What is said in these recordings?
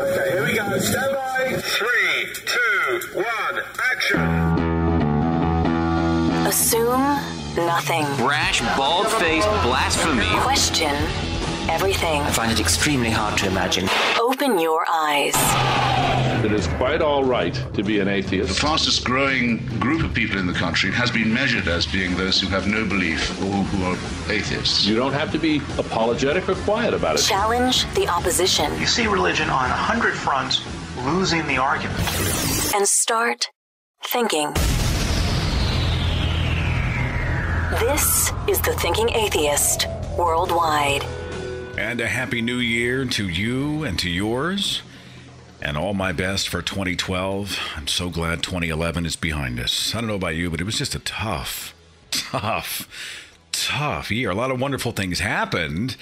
Okay, here we go. Stand by. Three, two, one, action. Assume nothing. Brash, bald faced blasphemy. Question everything. I find it extremely hard to imagine. Oh, Open your eyes. It is quite all right to be an atheist. The fastest growing group of people in the country has been measured as being those who have no belief or who are atheists. You don't have to be apologetic or quiet about it. Challenge the opposition. You see religion on a hundred fronts losing the argument. And start thinking. This is the Thinking Atheist worldwide. And a happy new year to you and to yours. And all my best for 2012. I'm so glad 2011 is behind us. I don't know about you, but it was just a tough, tough, tough year. A lot of wonderful things happened.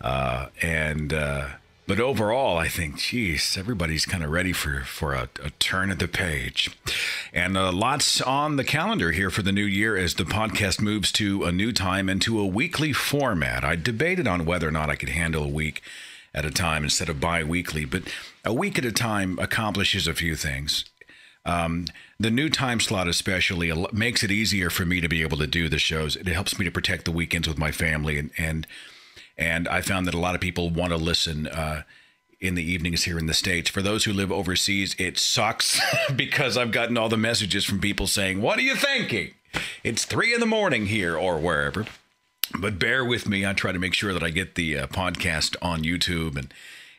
Uh, and, uh, but overall, I think, geez, everybody's kind of ready for, for a, a, turn at the page. And uh, lots on the calendar here for the new year as the podcast moves to a new time and to a weekly format. I debated on whether or not I could handle a week at a time instead of bi weekly, but a week at a time accomplishes a few things. Um, the new time slot, especially, makes it easier for me to be able to do the shows. It helps me to protect the weekends with my family and, and and I found that a lot of people want to listen uh, in the evenings here in the States. For those who live overseas, it sucks because I've gotten all the messages from people saying, What are you thinking? It's three in the morning here or wherever. But bear with me. I try to make sure that I get the uh, podcast on YouTube and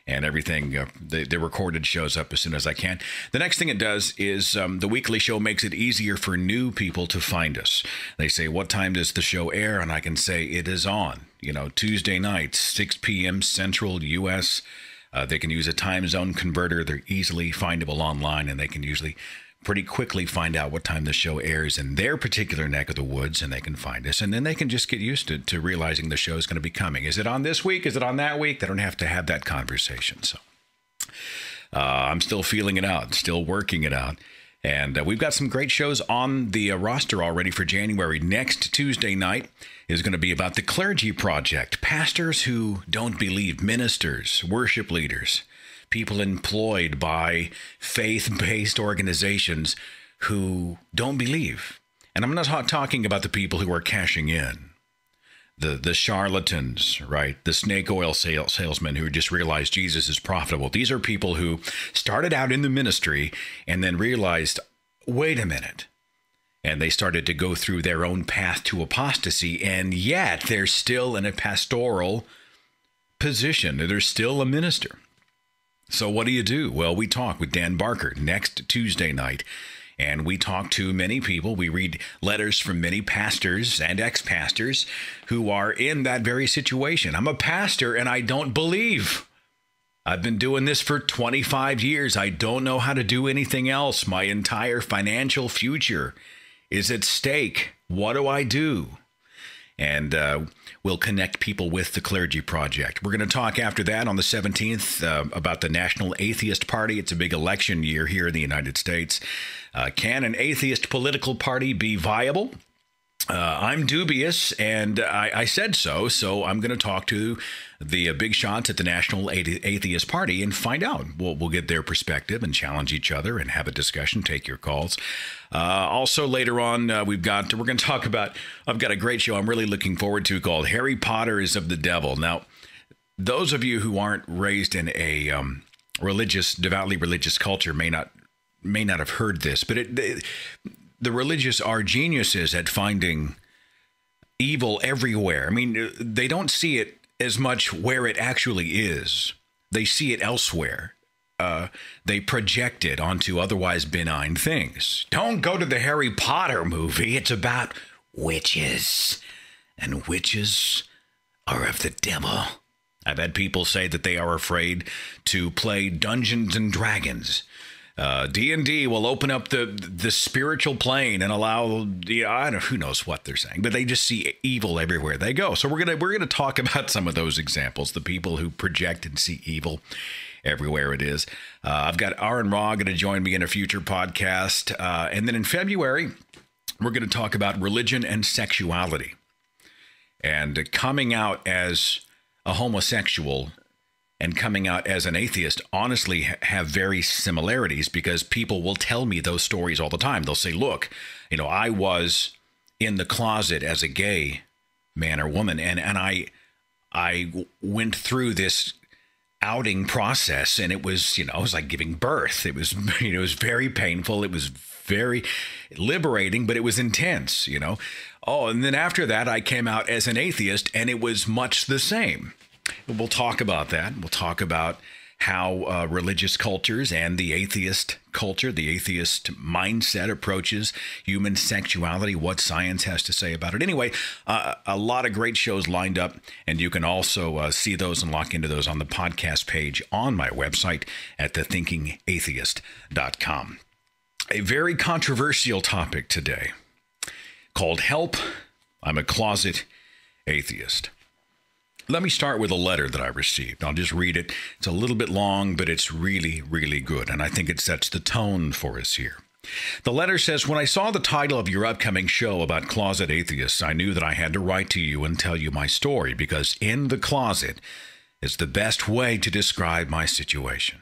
and everything. Uh, the, the recorded shows up as soon as I can. The next thing it does is um, the weekly show makes it easier for new people to find us. They say, What time does the show air? And I can say, It is on you know, Tuesday nights, 6 p.m. Central U.S. Uh, they can use a time zone converter. They're easily findable online, and they can usually pretty quickly find out what time the show airs in their particular neck of the woods, and they can find us. And then they can just get used to, to realizing the show is going to be coming. Is it on this week? Is it on that week? They don't have to have that conversation. So uh, I'm still feeling it out, still working it out. And uh, we've got some great shows on the uh, roster already for January. Next Tuesday night is going to be about the Clergy Project pastors who don't believe, ministers, worship leaders, people employed by faith based organizations who don't believe. And I'm not talking about the people who are cashing in. The, the charlatans, right? The snake oil sales, salesmen who just realized Jesus is profitable. These are people who started out in the ministry and then realized, wait a minute, and they started to go through their own path to apostasy, and yet they're still in a pastoral position. They're still a minister. So, what do you do? Well, we talk with Dan Barker next Tuesday night, and we talk to many people. We read letters from many pastors and ex pastors who are in that very situation. I'm a pastor and I don't believe. I've been doing this for 25 years. I don't know how to do anything else. My entire financial future is at stake. What do I do? And uh, we'll connect people with the Clergy Project. We're going to talk after that on the 17th uh, about the National Atheist Party. It's a big election year here in the United States. Uh, can an atheist political party be viable? Uh, I'm dubious, and I, I, said so. So I'm going to talk to the uh, big shots at the National Atheist Party and find out. We'll, we'll get their perspective and challenge each other and have a discussion. Take your calls. Uh, also, later on, uh, we've got we're going to talk about. I've got a great show I'm really looking forward to called Harry Potter is of the Devil. Now, those of you who aren't raised in a um, religious, devoutly religious culture may not may not have heard this, but it, the religious are geniuses at finding evil everywhere. I mean, they don't see it as much where it actually is, they see it elsewhere. Uh, they project it onto otherwise benign things. Don't go to the Harry Potter movie. It's about witches, and witches are of the devil. I've had people say that they are afraid to play Dungeons and Dragons uh, D&D will open up the the spiritual plane and allow the I don't know who knows what they're saying, but they just see evil everywhere they go. So we're gonna we're gonna talk about some of those examples, the people who project and see evil everywhere it is. Uh, I've got Aaron Ra going to join me in a future podcast, uh, and then in February we're going to talk about religion and sexuality, and coming out as a homosexual and coming out as an atheist honestly have very similarities because people will tell me those stories all the time. They'll say, "Look, you know, I was in the closet as a gay man or woman and and I I went through this outing process and it was, you know, it was like giving birth. It was you know, it was very painful. It was very liberating, but it was intense, you know. Oh, and then after that I came out as an atheist and it was much the same. We'll talk about that. We'll talk about how uh, religious cultures and the atheist culture, the atheist mindset approaches human sexuality, what science has to say about it. Anyway, uh, a lot of great shows lined up, and you can also uh, see those and lock into those on the podcast page on my website at thethinkingatheist.com. A very controversial topic today called Help, I'm a Closet Atheist. Let me start with a letter that I received. I'll just read it. It's a little bit long, but it's really, really good. And I think it sets the tone for us here. The letter says When I saw the title of your upcoming show about closet atheists, I knew that I had to write to you and tell you my story because in the closet is the best way to describe my situation.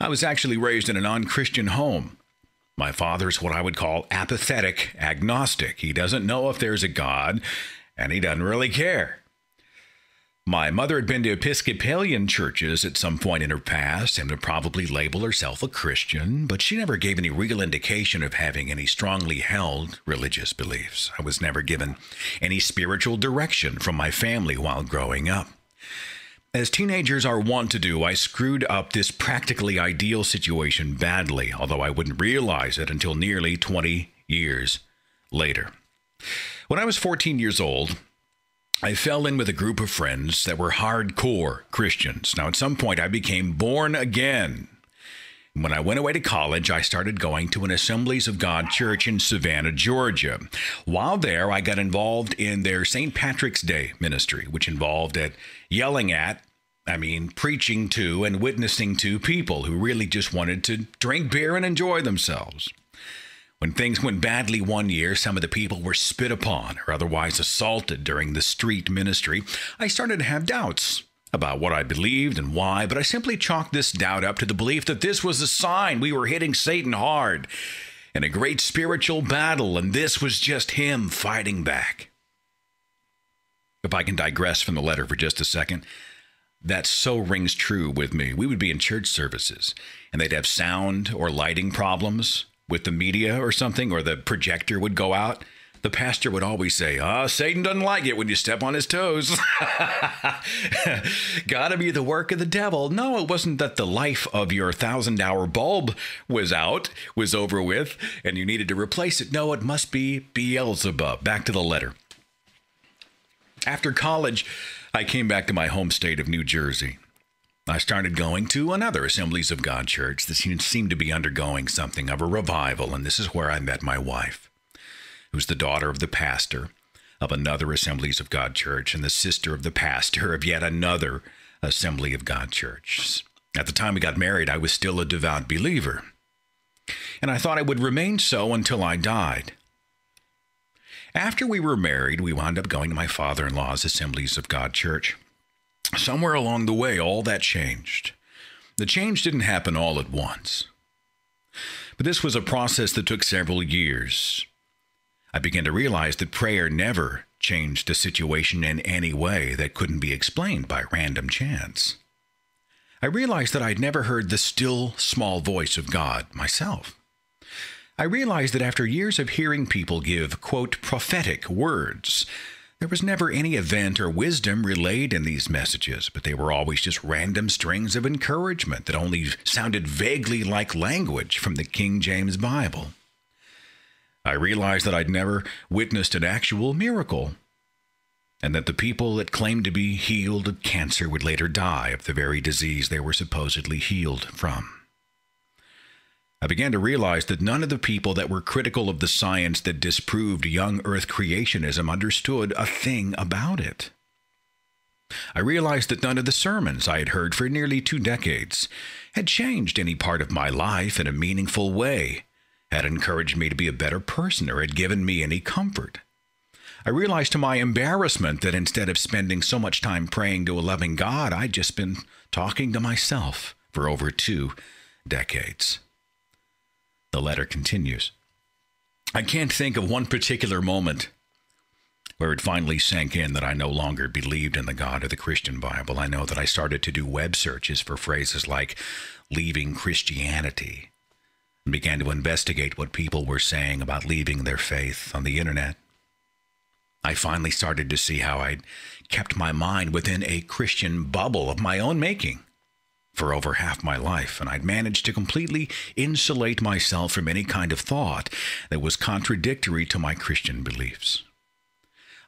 I was actually raised in a non Christian home. My father is what I would call apathetic agnostic. He doesn't know if there's a God, and he doesn't really care. My mother had been to Episcopalian churches at some point in her past and would probably label herself a Christian, but she never gave any real indication of having any strongly held religious beliefs. I was never given any spiritual direction from my family while growing up. As teenagers are wont to do, I screwed up this practically ideal situation badly, although I wouldn't realize it until nearly 20 years later. When I was 14 years old, I fell in with a group of friends that were hardcore Christians. Now, at some point, I became born again. When I went away to college, I started going to an Assemblies of God church in Savannah, Georgia. While there, I got involved in their St. Patrick's Day ministry, which involved at yelling at, I mean, preaching to and witnessing to people who really just wanted to drink beer and enjoy themselves. When things went badly one year, some of the people were spit upon or otherwise assaulted during the street ministry. I started to have doubts about what I believed and why, but I simply chalked this doubt up to the belief that this was a sign we were hitting Satan hard in a great spiritual battle, and this was just him fighting back. If I can digress from the letter for just a second, that so rings true with me. We would be in church services, and they'd have sound or lighting problems with the media or something, or the projector would go out, the pastor would always say, Ah, oh, Satan doesn't like it when you step on his toes. Gotta be the work of the devil. No, it wasn't that the life of your thousand hour bulb was out, was over with, and you needed to replace it. No, it must be Beelzebub. Back to the letter. After college, I came back to my home state of New Jersey. I started going to another Assemblies of God church that seemed to be undergoing something of a revival, and this is where I met my wife, who's the daughter of the pastor of another Assemblies of God church and the sister of the pastor of yet another Assembly of God church. At the time we got married, I was still a devout believer, and I thought I would remain so until I died. After we were married, we wound up going to my father in law's Assemblies of God church somewhere along the way, all that changed. The change didn't happen all at once. But this was a process that took several years. I began to realize that prayer never changed a situation in any way that couldn't be explained by random chance. I realized that I'd never heard the still small voice of God myself. I realized that after years of hearing people give, quote, prophetic words, there was never any event or wisdom relayed in these messages, but they were always just random strings of encouragement that only sounded vaguely like language from the King James Bible. I realized that I'd never witnessed an actual miracle, and that the people that claimed to be healed of cancer would later die of the very disease they were supposedly healed from. I began to realize that none of the people that were critical of the science that disproved young Earth creationism understood a thing about it. I realized that none of the sermons I had heard for nearly two decades had changed any part of my life in a meaningful way, had encouraged me to be a better person, or had given me any comfort. I realized to my embarrassment that instead of spending so much time praying to a loving God, I'd just been talking to myself for over two decades. The letter continues. I can't think of one particular moment where it finally sank in that I no longer believed in the God of the Christian Bible. I know that I started to do web searches for phrases like leaving Christianity and began to investigate what people were saying about leaving their faith on the internet. I finally started to see how I'd kept my mind within a Christian bubble of my own making for over half my life, and I'd managed to completely insulate myself from any kind of thought that was contradictory to my Christian beliefs.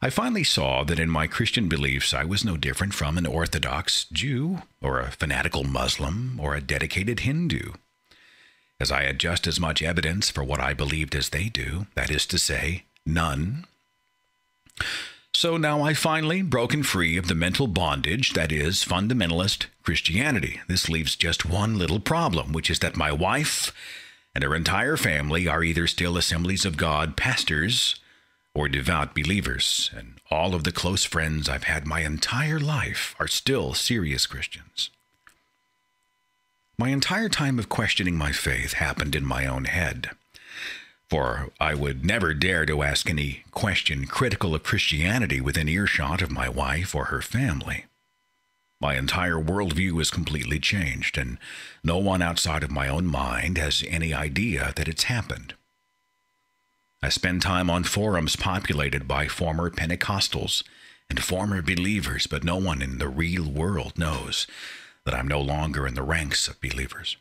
I finally saw that in my Christian beliefs I was no different from an Orthodox Jew, or a fanatical Muslim, or a dedicated Hindu, as I had just as much evidence for what I believed as they do, that is to say, none. So now I finally broken free of the mental bondage that is fundamentalist Christianity. This leaves just one little problem, which is that my wife and her entire family are either still Assemblies of God pastors or devout believers, and all of the close friends I've had my entire life are still serious Christians. My entire time of questioning my faith happened in my own head, for I would never dare to ask any question critical of Christianity within earshot of my wife or her family. My entire worldview is completely changed, and no one outside of my own mind has any idea that it's happened. I spend time on forums populated by former Pentecostals and former believers, but no one in the real world knows that I'm no longer in the ranks of believers.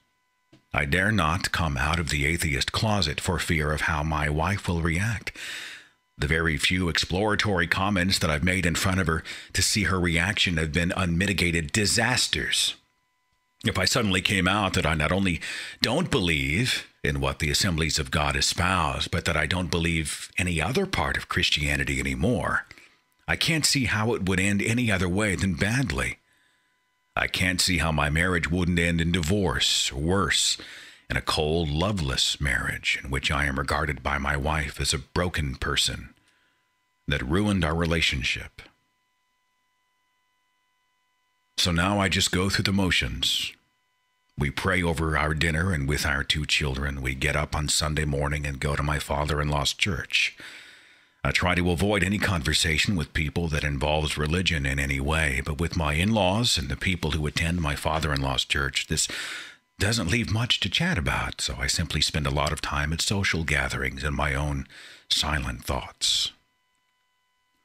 I dare not come out of the atheist closet for fear of how my wife will react. The very few exploratory comments that I've made in front of her to see her reaction have been unmitigated disasters. If I suddenly came out that I not only don't believe in what the assemblies of God espouse, but that I don't believe any other part of Christianity anymore, I can't see how it would end any other way than badly. I can't see how my marriage wouldn't end in divorce, or worse, in a cold, loveless marriage in which I am regarded by my wife as a broken person that ruined our relationship. So now I just go through the motions. We pray over our dinner, and with our two children, we get up on Sunday morning and go to my father in law's church. I try to avoid any conversation with people that involves religion in any way, but with my in laws and the people who attend my father in law's church, this doesn't leave much to chat about, so I simply spend a lot of time at social gatherings and my own silent thoughts.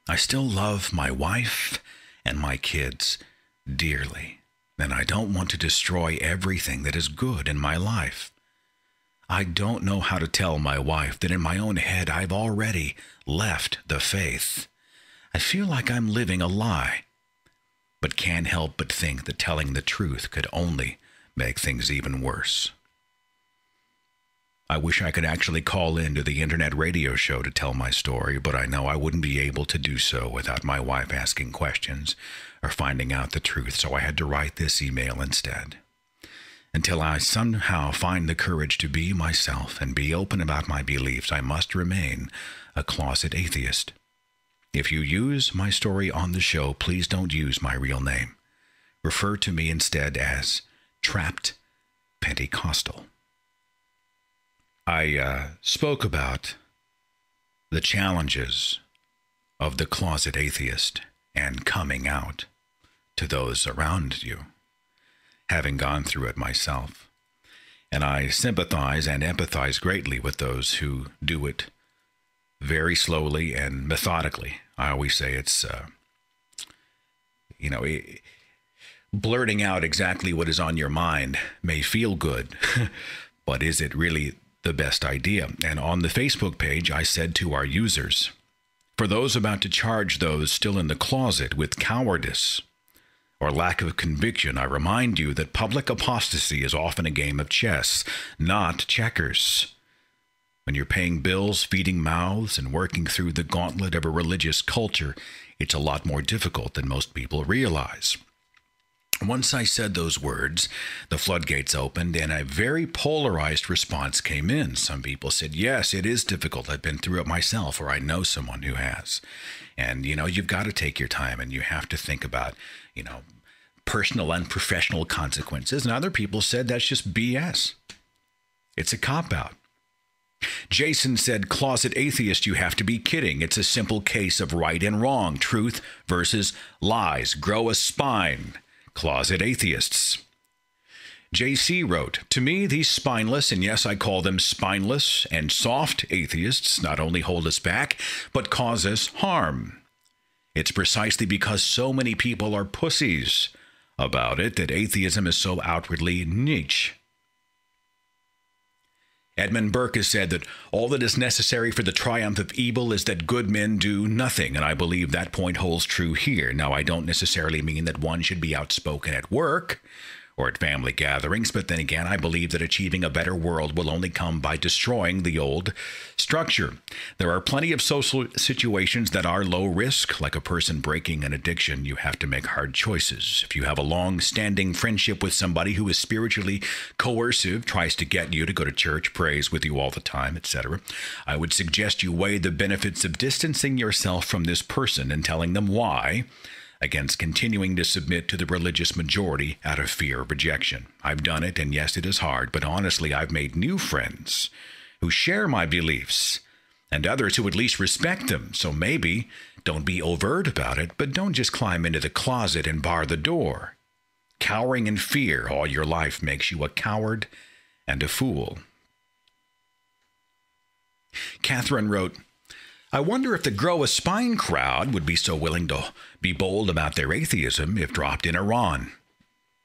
I still love my wife and my kids dearly, and I don't want to destroy everything that is good in my life. I don't know how to tell my wife that in my own head I've already left the faith. I feel like I'm living a lie, but can't help but think that telling the truth could only make things even worse. I wish I could actually call in to the internet radio show to tell my story, but I know I wouldn't be able to do so without my wife asking questions or finding out the truth, so I had to write this email instead. Until I somehow find the courage to be myself and be open about my beliefs, I must remain a closet atheist. If you use my story on the show, please don't use my real name. Refer to me instead as Trapped Pentecostal. I uh, spoke about the challenges of the closet atheist and coming out to those around you, having gone through it myself. And I sympathize and empathize greatly with those who do it very slowly and methodically. I always say it's, uh, you know, it, blurting out exactly what is on your mind may feel good, but is it really the best idea? And on the Facebook page, I said to our users, for those about to charge those still in the closet with cowardice or lack of conviction, I remind you that public apostasy is often a game of chess, not checkers. When you're paying bills, feeding mouths, and working through the gauntlet of a religious culture, it's a lot more difficult than most people realize. Once I said those words, the floodgates opened and a very polarized response came in. Some people said, Yes, it is difficult. I've been through it myself, or I know someone who has. And, you know, you've got to take your time and you have to think about, you know, personal and professional consequences. And other people said that's just BS. It's a cop out. Jason said, Closet atheist, you have to be kidding. It's a simple case of right and wrong, truth versus lies. Grow a spine. Closet atheists. JC wrote, To me, these spineless, and yes, I call them spineless and soft atheists, not only hold us back, but cause us harm. It's precisely because so many people are pussies about it that atheism is so outwardly niche. Edmund Burke has said that all that is necessary for the triumph of evil is that good men do nothing, and I believe that point holds true here. Now, I don't necessarily mean that one should be outspoken at work or at family gatherings, but then again, I believe that achieving a better world will only come by destroying the old structure. There are plenty of social situations that are low risk, like a person breaking an addiction. You have to make hard choices. If you have a long standing friendship with somebody who is spiritually coercive, tries to get you to go to church, prays with you all the time, etc., I would suggest you weigh the benefits of distancing yourself from this person and telling them why against continuing to submit to the religious majority out of fear of rejection. I've done it, and yes, it is hard, but honestly, I've made new friends who share my beliefs and others who at least respect them. So maybe don't be overt about it, but don't just climb into the closet and bar the door. Cowering in fear all your life makes you a coward and a fool. Catherine wrote, I wonder if the Grow a Spine crowd would be so willing to be bold about their atheism if dropped in Iran,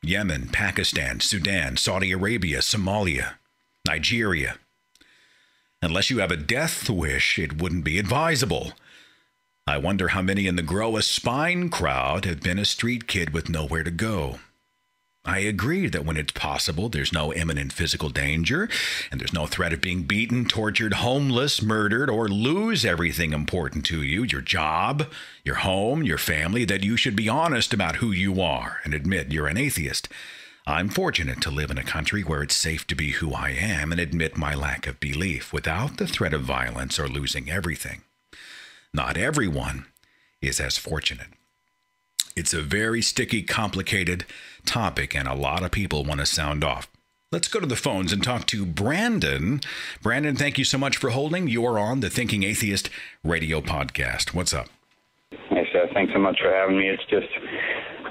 Yemen, Pakistan, Sudan, Saudi Arabia, Somalia, Nigeria. Unless you have a death wish, it wouldn't be advisable. I wonder how many in the Grow a Spine crowd have been a street kid with nowhere to go. I agree that when it's possible, there's no imminent physical danger, and there's no threat of being beaten, tortured, homeless, murdered, or lose everything important to you your job, your home, your family that you should be honest about who you are and admit you're an atheist. I'm fortunate to live in a country where it's safe to be who I am and admit my lack of belief without the threat of violence or losing everything. Not everyone is as fortunate. It's a very sticky, complicated topic, and a lot of people want to sound off. Let's go to the phones and talk to Brandon. Brandon, thank you so much for holding. You are on the Thinking Atheist radio podcast. What's up? Hey. Thanks so much for having me. It's just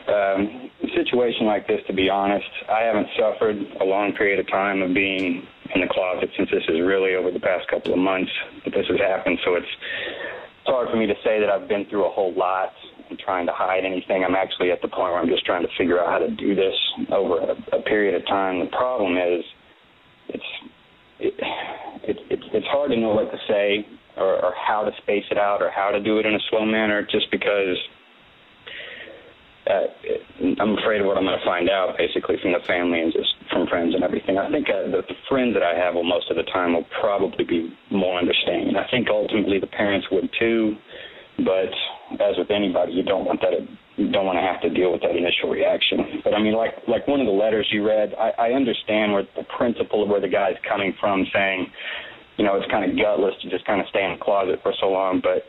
um, a situation like this, to be honest. I haven't suffered a long period of time of being in the closet since this is really over the past couple of months that this has happened. So it's, it's hard for me to say that I've been through a whole lot and trying to hide anything. I'm actually at the point where I'm just trying to figure out how to do this over a, a period of time. The problem is, it's it, it, it, it's hard to know what to say or, or how to space it out or how to do it in a slow manner, just because. Uh, I'm afraid of what I'm going to find out, basically, from the family and just from friends and everything. I think uh, the, the friends that I have will most of the time will probably be more understanding. I think ultimately the parents would too, but as with anybody, you don't want that. You don't want to have to deal with that initial reaction. But I mean, like like one of the letters you read, I, I understand where the principle of where the guy's coming from, saying, you know, it's kind of gutless to just kind of stay in the closet for so long. But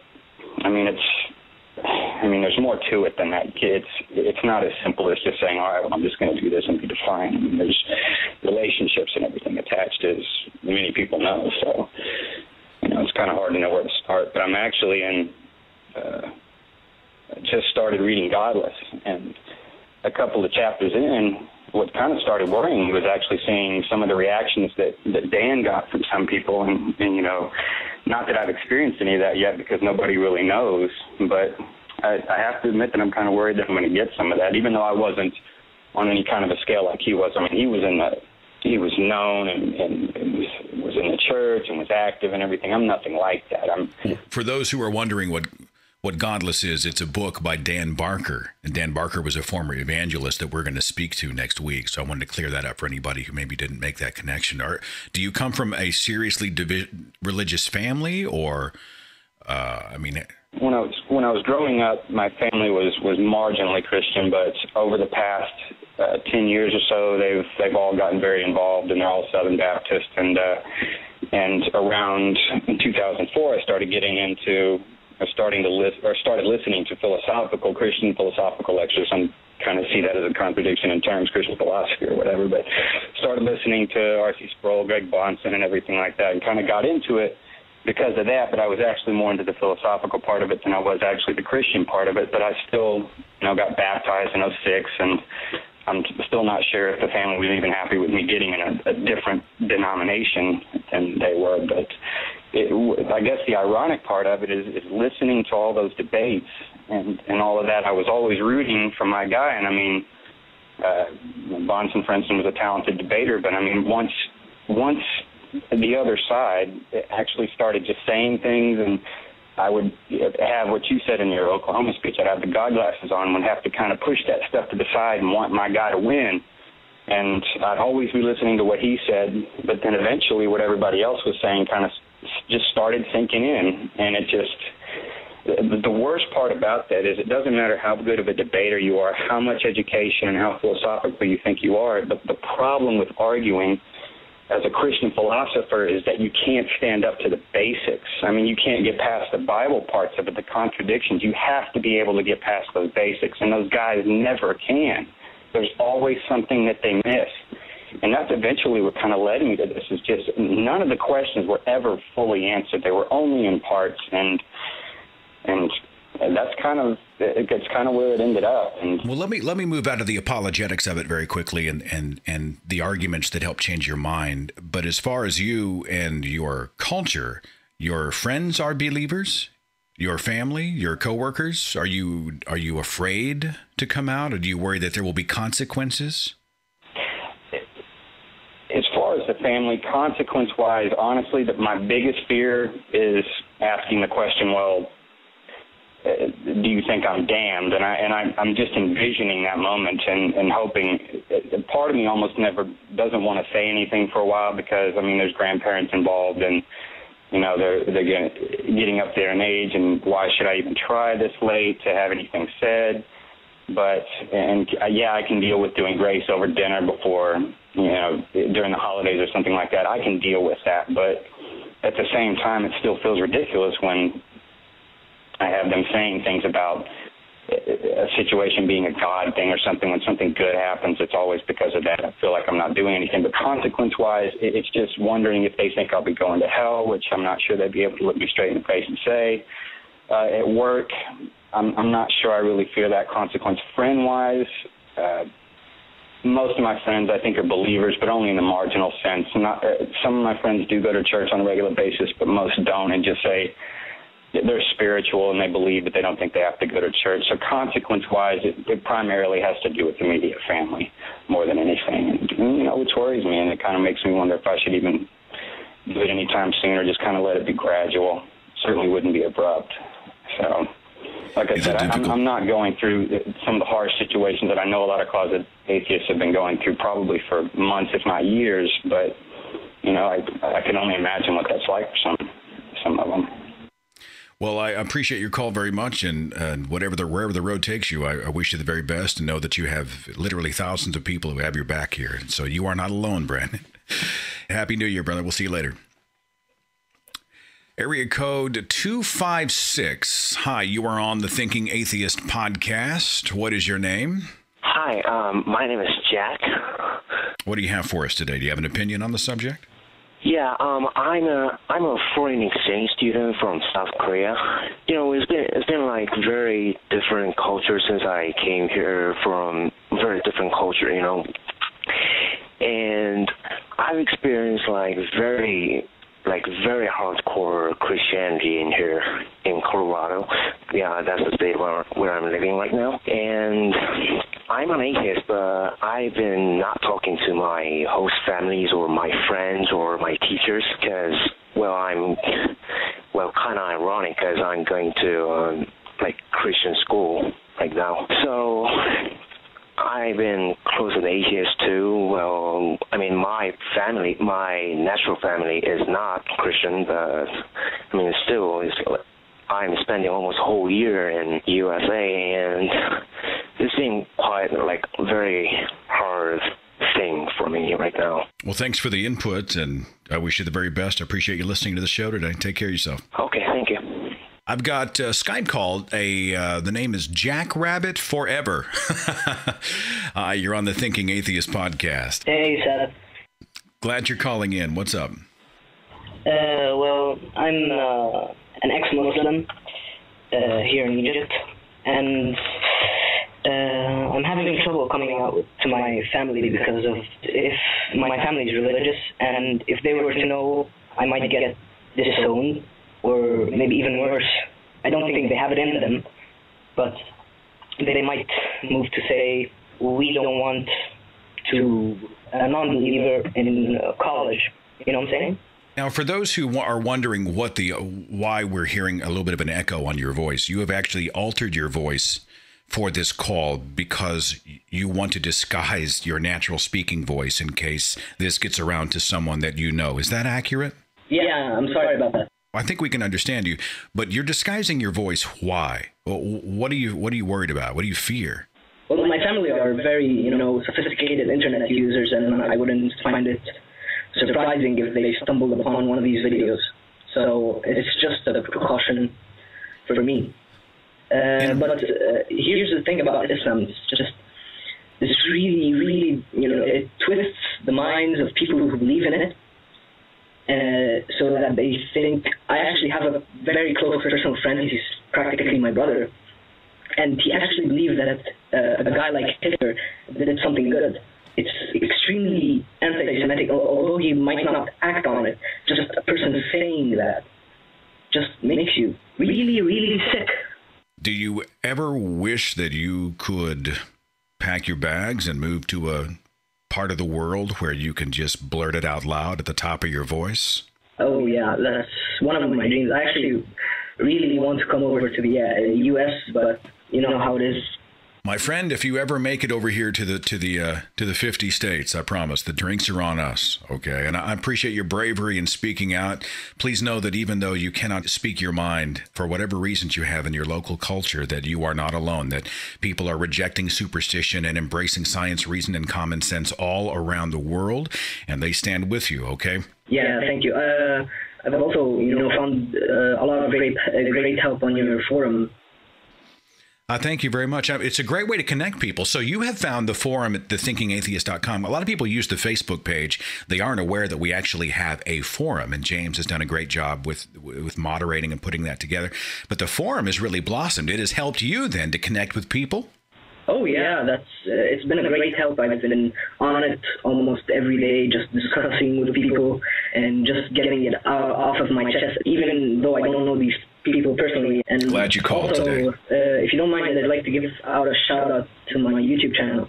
I mean, it's I mean, there's more to it than that. It's it's not as simple as just saying, all right, well, I'm just going to do this and be defiant. I mean, there's relationships and everything attached, as many people know. So, you know, it's kind of hard to know where to start. But I'm actually in. Uh, just started reading Godless, and a couple of chapters in, what kind of started worrying was actually seeing some of the reactions that that Dan got from some people, and, and you know, not that I've experienced any of that yet because nobody really knows, but I, I have to admit that I'm kind of worried that I'm going to get some of that, even though I wasn't on any kind of a scale like he was. I mean, he was in the he was known and, and, was, was in the church and was active and everything. I'm nothing like that. I'm. For those who are wondering what what Godless is, it's a book by Dan Barker. And Dan Barker was a former evangelist that we're going to speak to next week. So I wanted to clear that up for anybody who maybe didn't make that connection. Or do you come from a seriously divi- religious family, or uh, I mean, when I was when I was growing up, my family was was marginally Christian, but over the past uh, ten years or so, they've they've all gotten very involved, and they're all Southern Baptist. And uh, and around 2004, I started getting into are starting to list or started listening to philosophical Christian philosophical lectures. I'm kind of see that as a contradiction in terms, Christian philosophy or whatever, but started listening to R.C. Sproul, Greg Bahnsen, and everything like that, and kind of got into it because of that. But I was actually more into the philosophical part of it than I was actually the Christian part of it. But I still, you know, got baptized in '06, and I'm still not sure if the family was even happy with me getting in a, a different denomination than they were. But it, I guess the ironic part of it is, is listening to all those debates and and all of that. I was always rooting for my guy, and I mean, uh, Bahnsen, for instance, was a talented debater, but I mean, once once the other side actually started just saying things and I would have what you said in your Oklahoma speech. I'd have the God glasses on would have to kind of push that stuff to the side and want my guy to win. And I'd always be listening to what he said, but then eventually what everybody else was saying kind of just started sinking in. And it just, the worst part about that is it doesn't matter how good of a debater you are, how much education and how philosophical you think you are. The, the problem with arguing as a Christian philosopher is that you can't stand up to the basics. I mean, you can't get past the Bible parts of it, the contradictions. You have to be able to get past those basics, and those guys never can. There's always something that they miss. And that's eventually what kind of led me to this is just none of the questions were ever fully answered. They were only in parts and and and that's kind of it's kind of where it ended up. And well, let me let me move out of the apologetics of it very quickly and and and the arguments that help change your mind. But as far as you and your culture, your friends are believers. Your family, your coworkers, are you are you afraid to come out, or do you worry that there will be consequences? Far family, consequence-wise, honestly, that my biggest fear is asking the question, well, uh, do you think I'm damned? And I and I, I'm just envisioning that moment and and hoping. Uh, part of me almost never doesn't want to say anything for a while because I mean there's grandparents involved and you know they're they're getting getting up there in age and why should I even try this late to have anything said? But and uh, yeah, I can deal with doing grace over dinner before you know during the holidays or something like that. I can deal with that, but at the same time, it still feels ridiculous when I have them saying things about a situation being a God thing or something. When something good happens, it's always because of that. I feel like I'm not doing anything. But consequence-wise, it's just wondering if they think I'll be going to hell, which I'm not sure they'd be able to look me straight in the face and say. Uh, at work, I'm, I'm not sure I really fear that consequence. Friend-wise, uh, most of my friends I think are believers, but only in the marginal sense. Not uh, some of my friends do go to church on a regular basis, but most don't, and just say they're spiritual and they believe, but they don't think they have to go to church. So consequence-wise, it, it primarily has to do with immediate family more than anything. And, you know, which worries me, and it kind of makes me wonder if I should even do it anytime soon or just kind of let it be gradual. Certainly wouldn't be abrupt. So, like I said, I, I'm, I'm not going through some of the harsh situations that I know a lot of closet atheists have been going through, probably for months, if not years. But you know, I I can only imagine what that's like for some some of them. Well, I appreciate your call very much, and uh, whatever the wherever the road takes you, I, I, wish you the very best, and know that you have literally thousands of people who have your back here. So you are not alone, Brandon. Happy New Year, brother. We'll see you later. Area code 256. Hi, you are on the Thinking Atheist podcast. What is your name? Hi, um, my name is Jack. What do you have for us today? Do you have an opinion on the subject? Yeah, um, I'm a I'm a foreign exchange student from South Korea. You know, it's been it's been like very different culture since I came here from very different culture. You know, and I've experienced like very like very hardcore Christianity in here in Colorado. Yeah, that's the state where where I'm living right now, and I'm an atheist, but I've been not talking to my host families or my friends or my teachers because, well, I'm, well, kind of ironic because I'm going to, um, like, Christian school right now. So I've been close to the atheists too. Well, I mean, my family, my natural family is not Christian, but I mean, still, it's, I'm spending almost a whole year in USA, and this seems quite like very hard thing for me right now. Well, thanks for the input, and I wish you the very best. I appreciate you listening to the show today. Take care of yourself. You. I've got uh, Skype called. A uh, the name is Jack Rabbit Forever. uh, you're on the Thinking Atheist podcast. Hey, Seth. Glad you're calling in. What's up? Uh, well, I'm uh, an ex-Muslim uh, here in Egypt, and uh, I'm having trouble coming out to my family because of if my family is religious, and if they were to know, I might get disowned, or maybe even worse. I don't think they have it in them, but they might move to say we don't want to a non-believer in uh, college. You know what I'm saying? Now, for those who are wondering what the why we're hearing a little bit of an echo on your voice, you have actually altered your voice for this call because you want to disguise your natural speaking voice in case this gets around to someone that you know. Is that accurate? Yeah, I'm sorry about that. I think we can understand you, but you're disguising your voice. Why? What are you What are you worried about? What do you fear? Well, my family are very, you know, sophisticated internet users, and I wouldn't find it surprising if they stumbled upon one of these videos. So it's just a precaution for me. Uh, but uh, here's the thing about Islam: it's just it's really, really, you know, it twists the minds of people who believe in it, uh, so that they think. I actually have a very close personal friend. He's practically my brother, and he actually believes that uh, a guy like Hitler did something good. It's extremely anti-Semitic, although he might not act on it. Just a person saying that just makes you really, really sick. Do you ever wish that you could pack your bags and move to a part of the world where you can just blurt it out loud at the top of your voice? Oh yeah, that's one of my dreams. I actually really want to come over to the uh, U.S., but you know how it is. My friend, if you ever make it over here to the to the uh, to the 50 states, I promise the drinks are on us, okay? And I appreciate your bravery in speaking out. Please know that even though you cannot speak your mind for whatever reasons you have in your local culture, that you are not alone. That people are rejecting superstition and embracing science, reason, and common sense all around the world, and they stand with you, okay? Yeah, thank you. Uh, I've also, you know, found uh, a lot of great, uh, great help on your forum. Uh, thank you very much. Uh, It's a great way to connect people. So you have found the forum at thethinkingatheist.com. A lot of people use the Facebook page. They aren't aware that we actually have a forum, and James has done a great job with with moderating and putting that together. But the forum has really blossomed. It has helped you then to connect with people. Oh yeah, that's uh, it's been a great help. I've been on it almost every day, just discussing with people and just getting it out, off of my chest, even though I don't know these people personally. And Glad you called also, today. Uh, if you don't mind, I'd like to give out a shout out to my YouTube channel.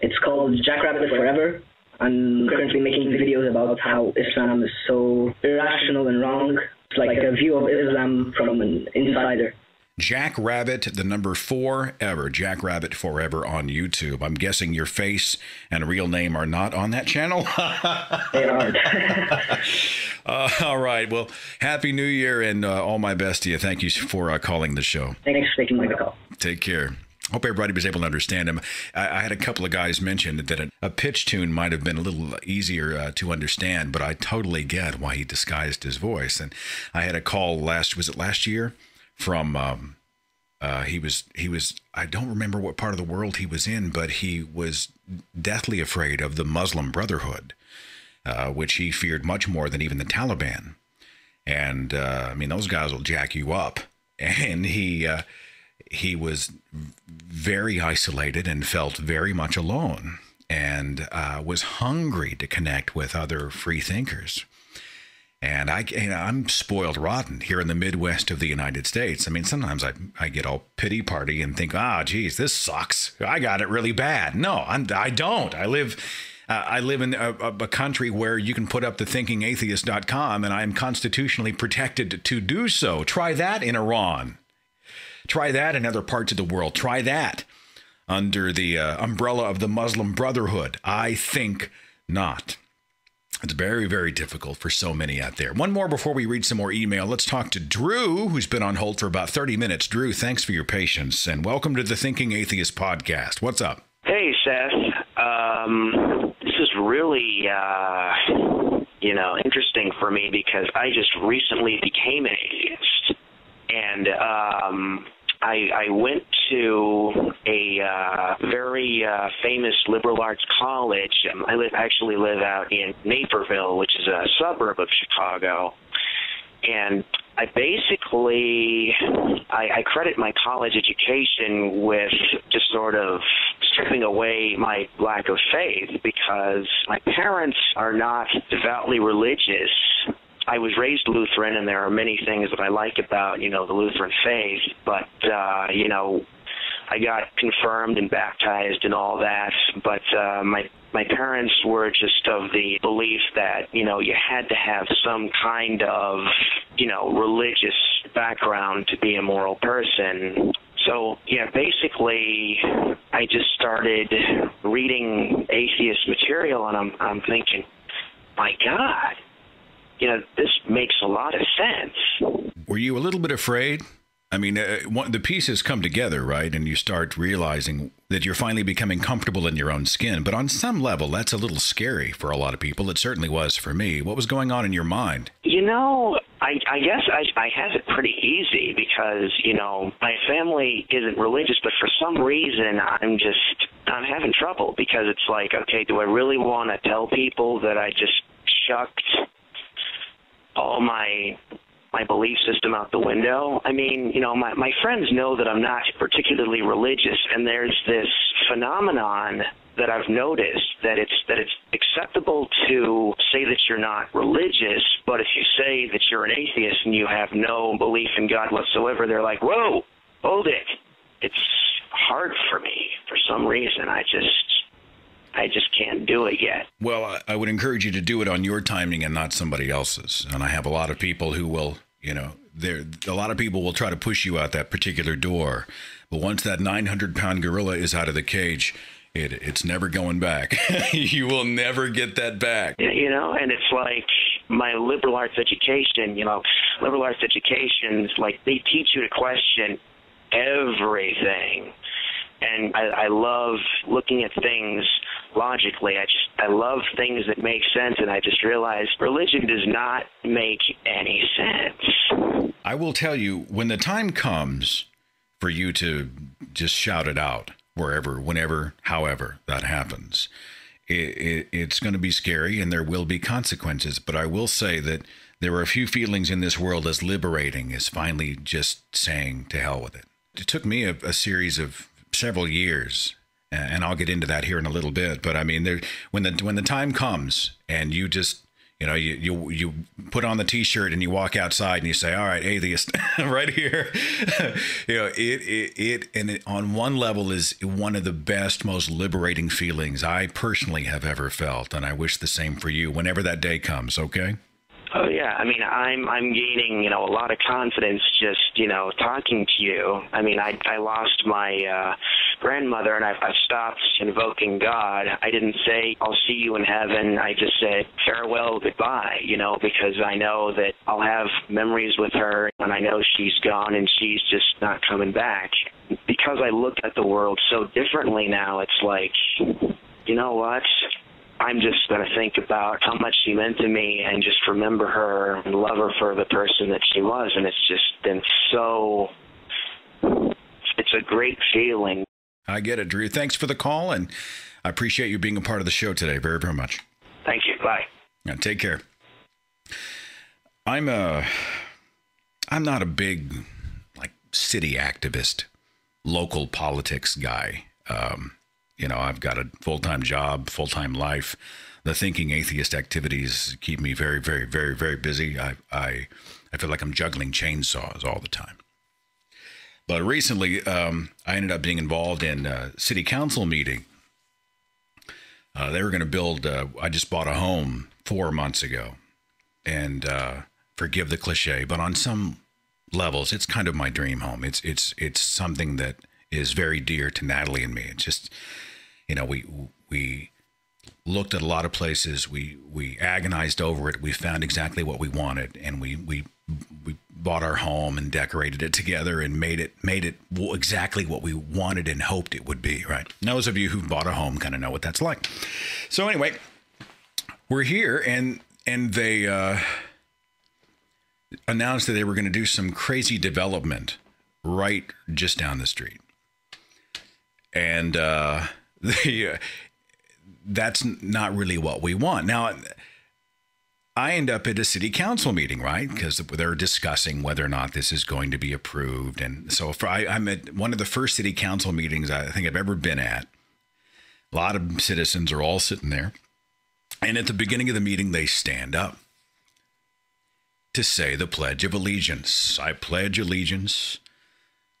It's called Jackrabbit Forever. I'm currently making videos about how Islam is so irrational and wrong. It's like a view of Islam from an insider. Jack Rabbit, the number four ever, Jack Rabbit Forever on YouTube. I'm guessing your face and real name are not on that channel. They aren't. uh, all right. Well, Happy New Year and uh, all my best to you. Thank you for uh, calling the show. Thanks for taking my call. Take care. Hope everybody was able to understand him. I, I had a couple of guys mention that a, a pitch tune might have been a little easier uh, to understand, but I totally get why he disguised his voice. And I had a call last was it last year from um, uh, he was he was I don't remember what part of the world he was in, but he was deathly afraid of the Muslim Brotherhood, uh, which he feared much more than even the Taliban. And uh, I mean, those guys will jack you up. And he uh, he was very isolated and felt very much alone, and uh, was hungry to connect with other free thinkers. And I, you know, I'm spoiled rotten here in the Midwest of the United States. I mean, sometimes I, I get all pity party and think, ah, geez, this sucks. I got it really bad. No, I'm, I don't. I live, uh, I live in a, a- a country where you can put up the thinkingatheist.com and I am constitutionally protected to do so. Try that in Iran. Try that in other parts of the world. Try that under the uh, umbrella of the Muslim Brotherhood. I think not. It's very, very difficult for so many out there. One more before we read some more email. Let's talk to Drew, who's been on hold for about 30 minutes. Drew, thanks for your patience and welcome to the Thinking Atheist podcast. What's up? Hey, Seth. Um, this is really, uh, you know, interesting for me because I just recently became an atheist. And um, I, I went to a uh, very uh, famous liberal arts college. Um, I live actually live out in Naperville, which is a suburb of Chicago, and I basically I, I credit my college education with just sort of stripping away my lack of faith because my parents are not devoutly religious. I was raised Lutheran, and there are many things that I like about you know the Lutheran faith, but uh, you know I got confirmed and baptized and all that, but uh, my my parents were just of the belief that you know you had to have some kind of you know religious background to be a moral person. So yeah, basically, I just started reading atheist material, and I'm I'm thinking, my God, you know, this makes a lot of sense. Were you a little bit afraid? I mean, uh, one, the pieces come together, right? And you start realizing that you're finally becoming comfortable in your own skin. But on some level, that's a little scary for a lot of people. It certainly was for me. What was going on in your mind? You know, I, I guess I, I have it pretty easy because, you know, my family isn't religious, but for some reason, I'm just, I'm having trouble because it's like, okay, do I really want to tell people that I just chucked all my my belief system out the window. I mean, you know, my my friends know that I'm not particularly religious and there's this phenomenon that I've noticed that it's that it's acceptable to say that you're not religious, but if you say that you're an atheist and you have no belief in God whatsoever, they're like, "Whoa, hold it." It's hard for me for some reason. I just I just can't do it yet. Well, I would encourage you to do it on your timing and not somebody else's. And I have a lot of people who will, you know, there a lot of people will try to push you out that particular door. But once that 900 pound gorilla is out of the cage, it, it's never going back. you will never get that back. You know, and it's like my liberal arts education, you know, liberal arts education is like they teach you to question everything and I, I love looking at things logically. I just I love things that make sense, and I just realized religion does not make any sense. I will tell you when the time comes for you to just shout it out wherever, whenever, however that happens. It, it, it's going to be scary, and there will be consequences. But I will say that there are a few feelings in this world as liberating as finally just saying to hell with it. It took me a, a series of several years and I'll get into that here in a little bit. But I mean, there when the when the time comes and you just you know you you you put on the T-shirt and you walk outside and you say, "All right, atheist, right here," you know it it it and it, on one level is one of the best, most liberating feelings I personally have ever felt, and I wish the same for you whenever that day comes. Okay. Oh yeah, I mean, I'm I'm gaining you know a lot of confidence just you know talking to you. I mean, I I lost my uh, grandmother and I've, I've stopped invoking God. I didn't say I'll see you in heaven. I just said farewell, goodbye. You know, because I know that I'll have memories with her, and I know she's gone and she's just not coming back. Because I look at the world so differently now, it's like, you know what? I'm just going to think about how much she meant to me and just remember her and love her for the person that she was. And it's just been so, it's a great feeling. I get it, Drew. Thanks for the call, and I appreciate you being a part of the show today very, very much. Thank you. Bye. Yeah, take care. I'm a, I'm not a big like city activist, local politics guy. Um, you know, I've got a full time job, full time life. The thinking atheist activities keep me very, very, very, very busy. I, I, I feel like I'm juggling chainsaws all the time. But recently, um, I ended up being involved in a city council meeting. Uh, they were going to build. Uh, I just bought a home four months ago, and uh, forgive the cliche, but on some levels, it's kind of my dream home. It's it's it's something that is very dear to Natalie and me. It's just you know, we we looked at a lot of places. We we agonized over it. We found exactly what we wanted, and we we we bought our home and decorated it together and made it made it exactly what we wanted and hoped it would be. Right. those of you who've bought a home kind of know what that's like. So anyway, we're here, and and they. Uh, announced that they were going to do some crazy development right just down the street. And uh, the, uh, that's not really what we want. Now, I end up at a city council meeting, right? Because they're discussing whether or not this is going to be approved. And so for, I, I'm at one of the first city council meetings I think I've ever been at. A lot of citizens are all sitting there. And at the beginning of the meeting, they stand up to say the Pledge of Allegiance. I pledge allegiance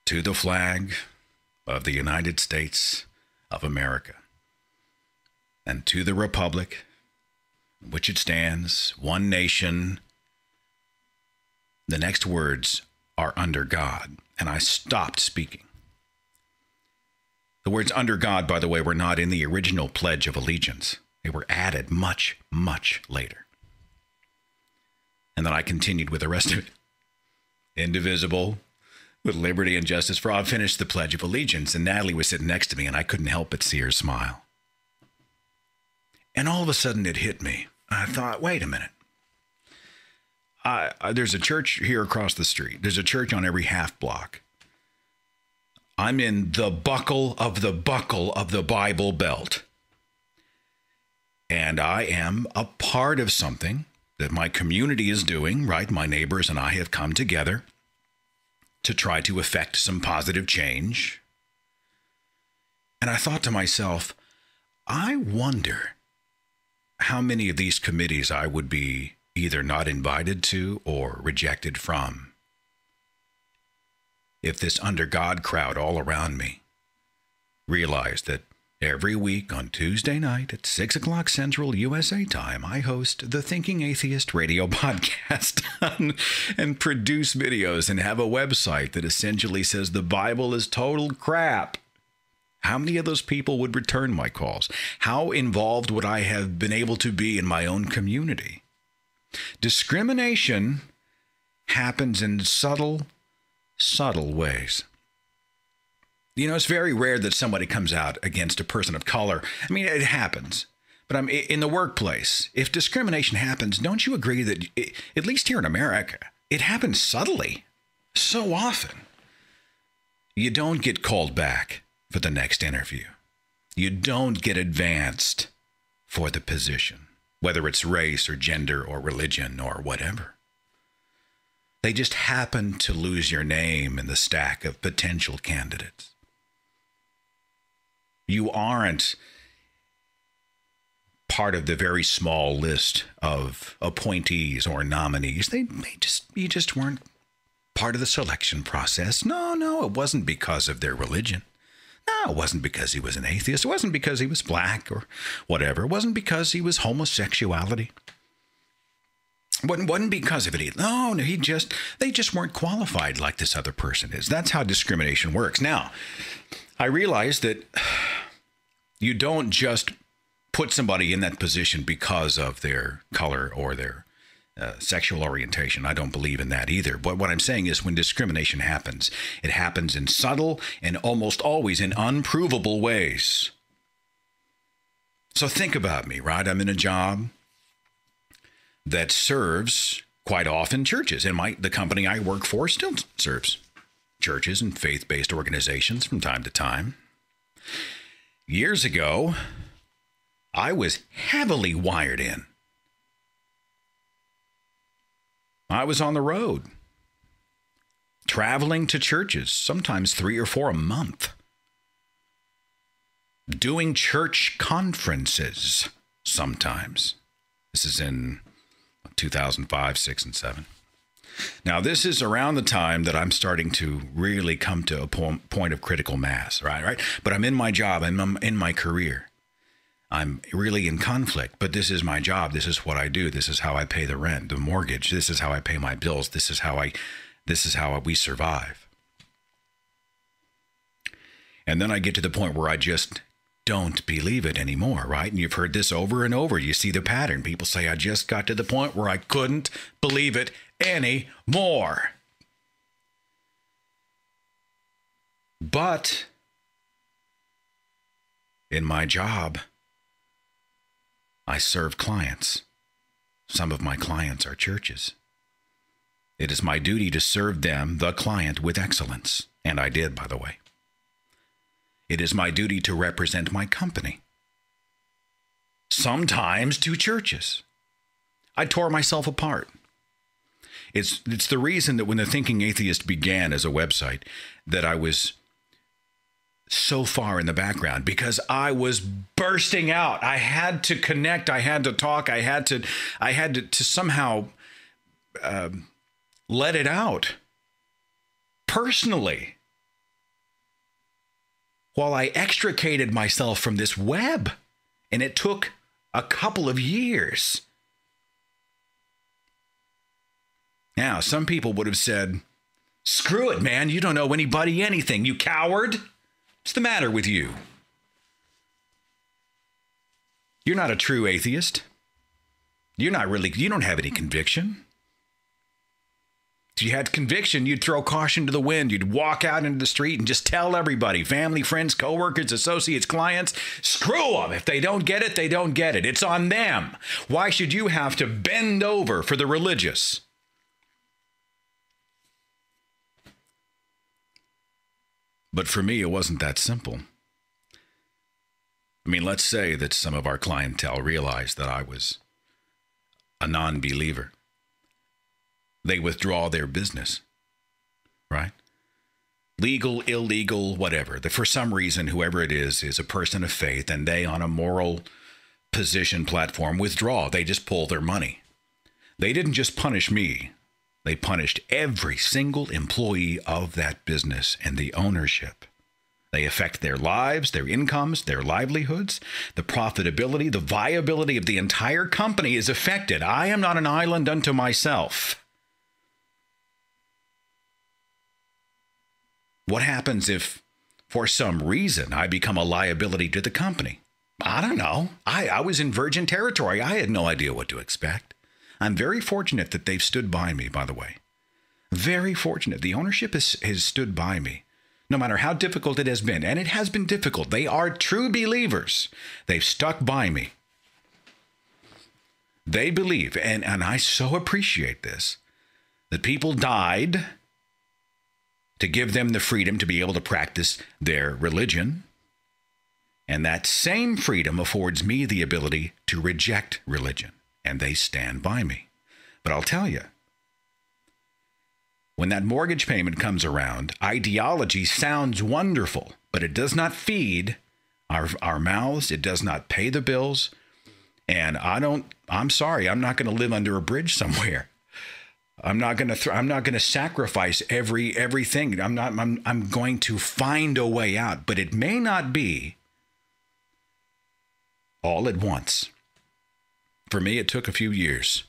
to the flag of the United States of America and to the Republic which it stands, one nation. The next words are under God. And I stopped speaking. The words under God, by the way, were not in the original Pledge of Allegiance. They were added much, much later. And then I continued with the rest of it. Indivisible, with liberty and justice for all. I finished the Pledge of Allegiance, and Natalie was sitting next to me, and I couldn't help but see her smile. And all of a sudden it hit me. I thought, wait a minute. I, I, there's a church here across the street. There's a church on every half block. I'm in the buckle of the buckle of the Bible Belt. And I am a part of something that my community is doing, right? My neighbors and I have come together to try to effect some positive change. And I thought to myself, I wonder how many of these committees I would be either not invited to or rejected from if this under God crowd all around me realized that every week on Tuesday night at 6 o'clock Central USA time, I host the Thinking Atheist radio podcast and produce videos and have a website that essentially says the Bible is total crap. How many of those people would return my calls? How involved would I have been able to be in my own community? Discrimination happens in subtle, subtle ways. You know, it's very rare that somebody comes out against a person of color. I mean, it happens. But I'm in the workplace. If discrimination happens, don't you agree that, it, at least here in America, it happens subtly so often? You don't get called back for the next interview. You don't get advanced for the position, whether it's race or gender or religion or whatever. They just happen to lose your name in the stack of potential candidates. You aren't part of the very small list of appointees or nominees. They, they just you just weren't part of the selection process. No, no, it wasn't because of their religion. No, it wasn't because he was an atheist. It wasn't because he was black or whatever. It wasn't because he was homosexuality. Wasn't, wasn't because of it. No, no, he just, they just weren't qualified like this other person is. That's how discrimination works. Now, I realize that you don't just put somebody in that position because of their color or their uh, sexual orientation. I don't believe in that either. But what I'm saying is when discrimination happens, it happens in subtle and almost always in unprovable ways. So think about me, right? I'm in a job that serves quite often churches, and my the company I work for still serves churches and faith-based organizations from time to time. Years ago, I was heavily wired in I was on the road, traveling to churches, sometimes three or four a month, doing church conferences sometimes. This is in 2005, 6, and 7. Now, this is around the time that I'm starting to really come to a point of critical mass, right? Right. But I'm in my job, I'm in my career. I'm really in conflict, but this is my job. This is what I do. This is how I pay the rent, the mortgage. This is how I pay my bills. This is how I this is how we survive. And then I get to the point where I just don't believe it anymore, right? And you've heard this over and over. You see the pattern. People say, I just got to the point where I couldn't believe it anymore. But in my job, I serve clients. Some of my clients are churches. It is my duty to serve them, the client, with excellence. And I did, by the way. It is my duty to represent my company. Sometimes to churches. I tore myself apart. It's, it's the reason that when the Thinking Atheist began as a website, that I was so far in the background because I was bursting out. I had to connect. I had to talk. I had to. I had to, to somehow um, let it out personally while I extricated myself from this web. And it took a couple of years. Now, some people would have said, Screw it, man. You don't know anybody anything, you coward. What's the matter with you? You're not a true atheist. You're not really, you don't have any conviction. You had conviction, you'd throw caution to the wind. You'd walk out into the street and just tell everybody family, friends, coworkers, associates, clients screw them. If they don't get it, they don't get it. It's on them. Why should you have to bend over for the religious? But for me, it wasn't that simple. I mean, let's say that some of our clientele realized that I was a non believer they withdraw their business, right? Legal, illegal, whatever. The, for some reason, whoever it is, is a person of faith, and they, on a moral position platform, withdraw. They just pull their money. They didn't just punish me, they punished every single employee of that business and the ownership. They affect their lives, their incomes, their livelihoods, the profitability, the viability of the entire company is affected. I am not an island unto myself. What happens if, for some reason, I become a liability to the company? I don't know. I, I was in virgin territory. I had no idea what to expect. I'm very fortunate that they've stood by me, by the way. Very fortunate. The ownership has, has stood by me, no matter how difficult it has been. And it has been difficult. They are true believers. They've stuck by me. They believe, and, and I so appreciate this, that people died to give them the freedom to be able to practice their religion. And that same freedom affords me the ability to reject religion, and they stand by me. But I'll tell you, when that mortgage payment comes around, ideology sounds wonderful, but it does not feed our, our mouths, it does not pay the bills. And I don't, I'm sorry, I'm not going to live under a bridge somewhere. I'm not going to th- I'm not going to sacrifice every everything. I'm not I'm I'm going to find a way out, but it may not be all at once. For me it took a few years.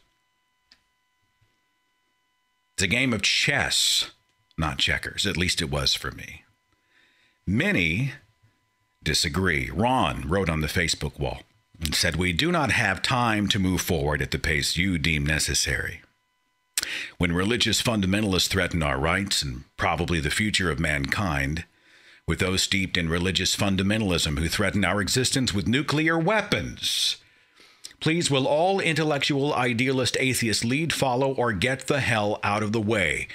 It's a game of chess, not checkers. At least it was for me. Many disagree. Ron wrote on the Facebook wall and said, We do not have time to move forward at the pace you deem necessary. When religious fundamentalists threaten our rights and probably the future of mankind, with those steeped in religious fundamentalism who threaten our existence with nuclear weapons. Please, will all intellectual idealist atheists lead, follow, or get the hell out of the way?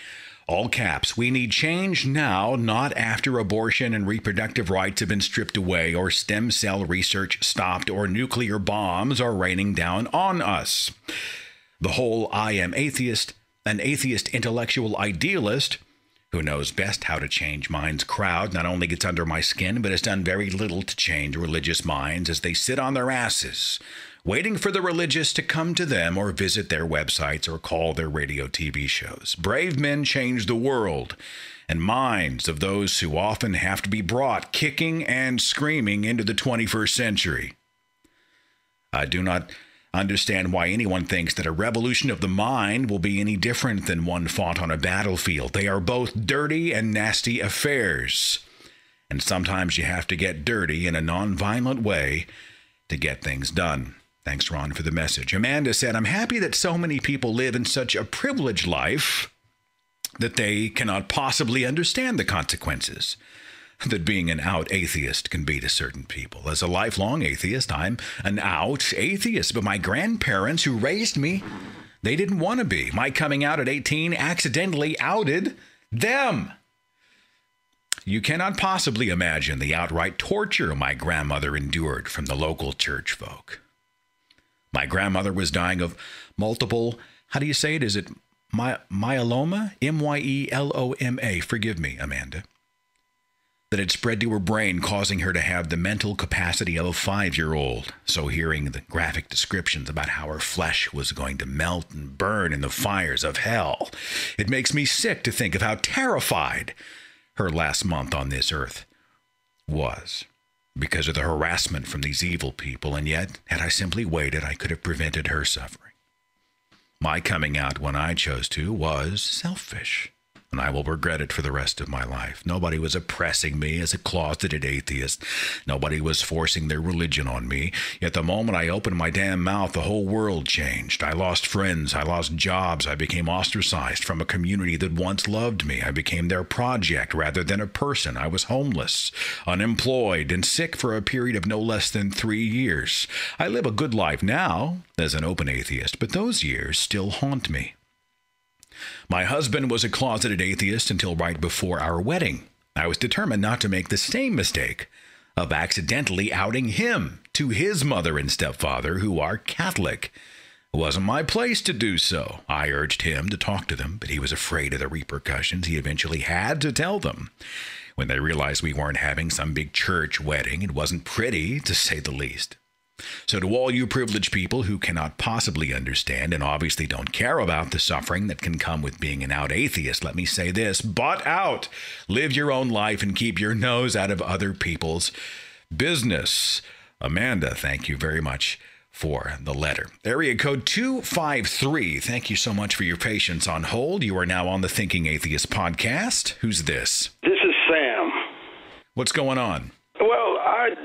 All caps. We need change now, not after abortion and reproductive rights have been stripped away, or stem cell research stopped, or nuclear bombs are raining down on us. The whole I am atheist, an atheist intellectual idealist who knows best how to change minds crowd not only gets under my skin, but has done very little to change religious minds as they sit on their asses, waiting for the religious to come to them or visit their websites or call their radio TV shows. Brave men change the world and minds of those who often have to be brought kicking and screaming into the 21st century. I do not understand why anyone thinks that a revolution of the mind will be any different than one fought on a battlefield. They are both dirty and nasty affairs. And sometimes you have to get dirty in a nonviolent way to get things done. Thanks, Ron, for the message. Amanda said, I'm happy that so many people live in such a privileged life that they cannot possibly understand the consequences that being an out atheist can be to certain people. As a lifelong atheist, I'm an out atheist, but my grandparents who raised me, They didn't want to be. My coming out at 18 accidentally outed them. You cannot possibly imagine the outright torture my grandmother endured from the local church folk. My grandmother was dying of multiple, how do you say it? Is it my, myeloma? M Y E L O M A. Forgive me, Amanda. That had spread to her brain, causing her to have the mental capacity of a five year old. So, hearing the graphic descriptions about how her flesh was going to melt and burn in the fires of hell, it makes me sick to think of how terrified her last month on this earth was because of the harassment from these evil people, and yet, had I simply waited, I could have prevented her suffering. My coming out when I chose to was selfish and I will regret it for the rest of my life. Nobody was oppressing me as a closeted atheist. Nobody was forcing their religion on me. Yet the moment I opened my damn mouth, the whole world changed. I lost friends. I lost jobs. I became ostracized from a community that once loved me. I became their project rather than a person. I was homeless, unemployed, and sick for a period of no less than three years. I live a good life now as an open atheist, but those years still haunt me. My husband was a closeted atheist until right before our wedding. I was determined not to make the same mistake of accidentally outing him to his mother and stepfather, who are Catholic. It wasn't my place to do so. I urged him to talk to them, but he was afraid of the repercussions. He eventually had to tell them. When they realized we weren't having some big church wedding, it wasn't pretty, to say the least. So, to all you privileged people who cannot possibly understand and obviously don't care about the suffering that can come with being an out atheist, let me say this butt out. Live your own life and keep your nose out of other people's business. Amanda, thank you very much for the letter. Area code 253. Thank you so much for your patience on hold. You are now on the Thinking Atheist podcast. Who's this? This is Sam. What's going on? Well,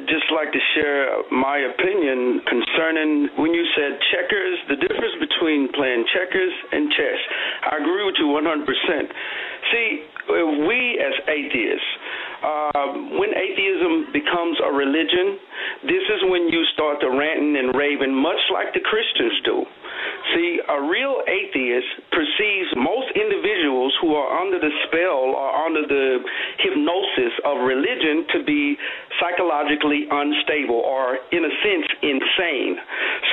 just like to share my opinion concerning when you said checkers, the difference between playing checkers and chess. I agree with you 100%. See, we as atheists, uh, when atheism becomes a religion, this is when you start to ranting and raving, much like the Christians do. See, a real atheist perceives most individuals who are under the spell or under the hypnosis of religion to be psychologically unstable or, in a sense, insane.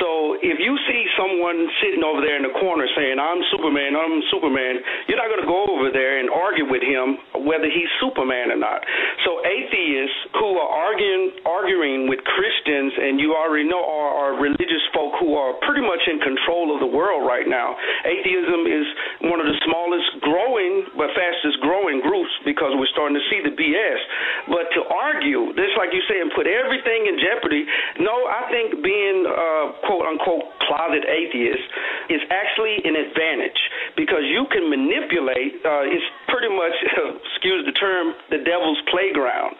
So if you see someone sitting over there in the corner saying, I'm Superman, I'm Superman, you're not going to go over there and argue with him whether he's Superman or not. So atheists who are arguing, arguing with Christians, and you already know are, are religious folk who are pretty much in control of the world right now. Atheism is one of the smallest growing but fastest growing groups because we're starting to see the BS. But to argue, just like you say, and put everything in jeopardy, no, I think being uh, quote unquote closet atheist is actually an advantage because you can manipulate. Uh, it's pretty much, excuse the term, the devil's playground,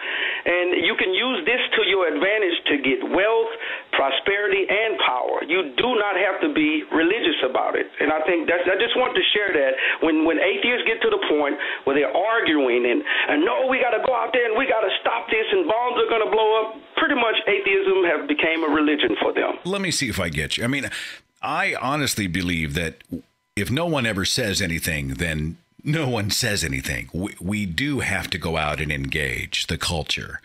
and you can use this to your advantage to get wealth, prosperity, and power. You do not have to be religious about it. And I think that's, I just want to share that when, when atheists get to the point where they're arguing and, and no, we got to go out there and we got to stop this and bombs are going to blow up, pretty much atheism have became a religion for them. Let me see if I get you. I mean, I honestly believe that if no one ever says anything, then no one says anything. We, we do have to go out and engage the culture.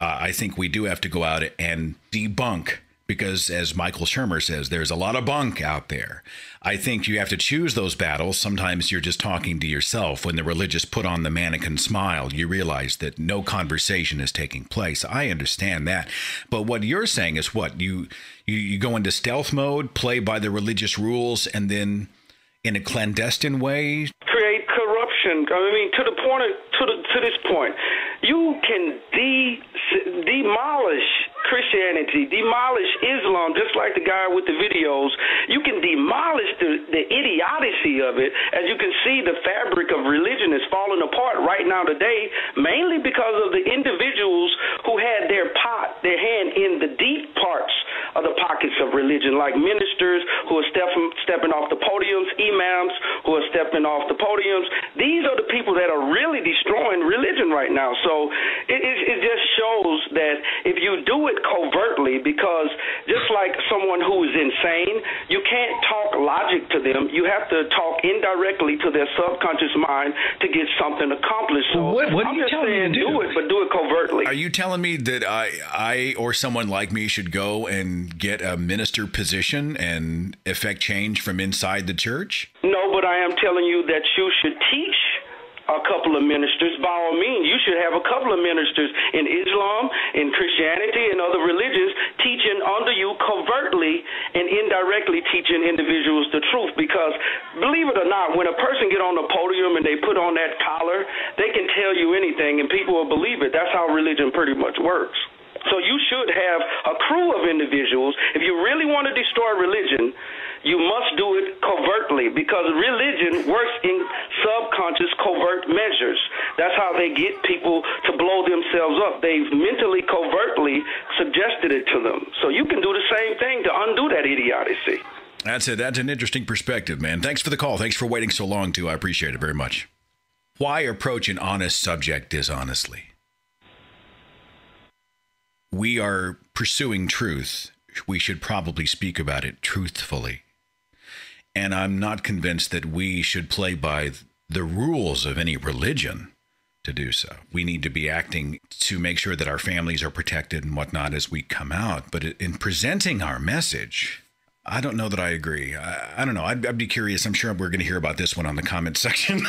Uh, I think we do have to go out and debunk because as Michael Shermer says, there's a lot of bunk out there. I think you have to choose those battles. Sometimes you're just talking to yourself. When the religious put on the mannequin smile, you realize that no conversation is taking place. I understand that. But what you're saying is what? You you, you go into stealth mode, play by the religious rules, and then in a clandestine way create corruption. I mean, to the point of, to the to this point, you can de demolish Christianity, demolish Islam, just like the guy with the videos. You can demolish the, the idiocy of it. As you can see, the fabric of religion is falling apart right now today, mainly because of the individuals who had their pot, their hand in the deep parts of the pockets of religion, like ministers who are stepping, stepping off the podiums, imams who are stepping off the podiums. These are that are really destroying religion right now. So it, it, it just shows that if you do it covertly, because just just like someone who is insane, you can't talk logic to them. You have to talk indirectly to their subconscious mind to get something accomplished. So What- what are I'm you just telling me saying to do? it, but do it covertly. Are you telling me that I, I or someone like me should go and get a minister position and effect change from inside the church? No, but I am telling you that you should teach a couple of ministers. By all means, you should have a couple of ministers in Islam, in Christianity, and other religions teaching under you covertly and indirectly teaching individuals the truth. Because believe it or not, when a person get on the podium and they put on that collar, they can tell you anything and people will believe it. That's how religion pretty much works. So you should have a crew of individuals. If you really want to destroy religion, you must do it covertly because religion works in subconscious covert measures. That's how they get people to blow themselves up. They've mentally covertly suggested it to them. So you can do the same thing to undo that idiocy. That's it. That's an interesting perspective, man. Thanks for the call. Thanks for waiting so long, too. I appreciate it very much. Why approach an honest subject dishonestly? We are pursuing truth. We should probably speak about it truthfully. And I'm not convinced that we should play by the rules of any religion to do so. We need to be acting to make sure that our families are protected and whatnot as we come out. But in presenting our message, I don't know that I agree. I, I don't know. I'd, I'd be curious. I'm sure we're going to hear about this one on the comment section.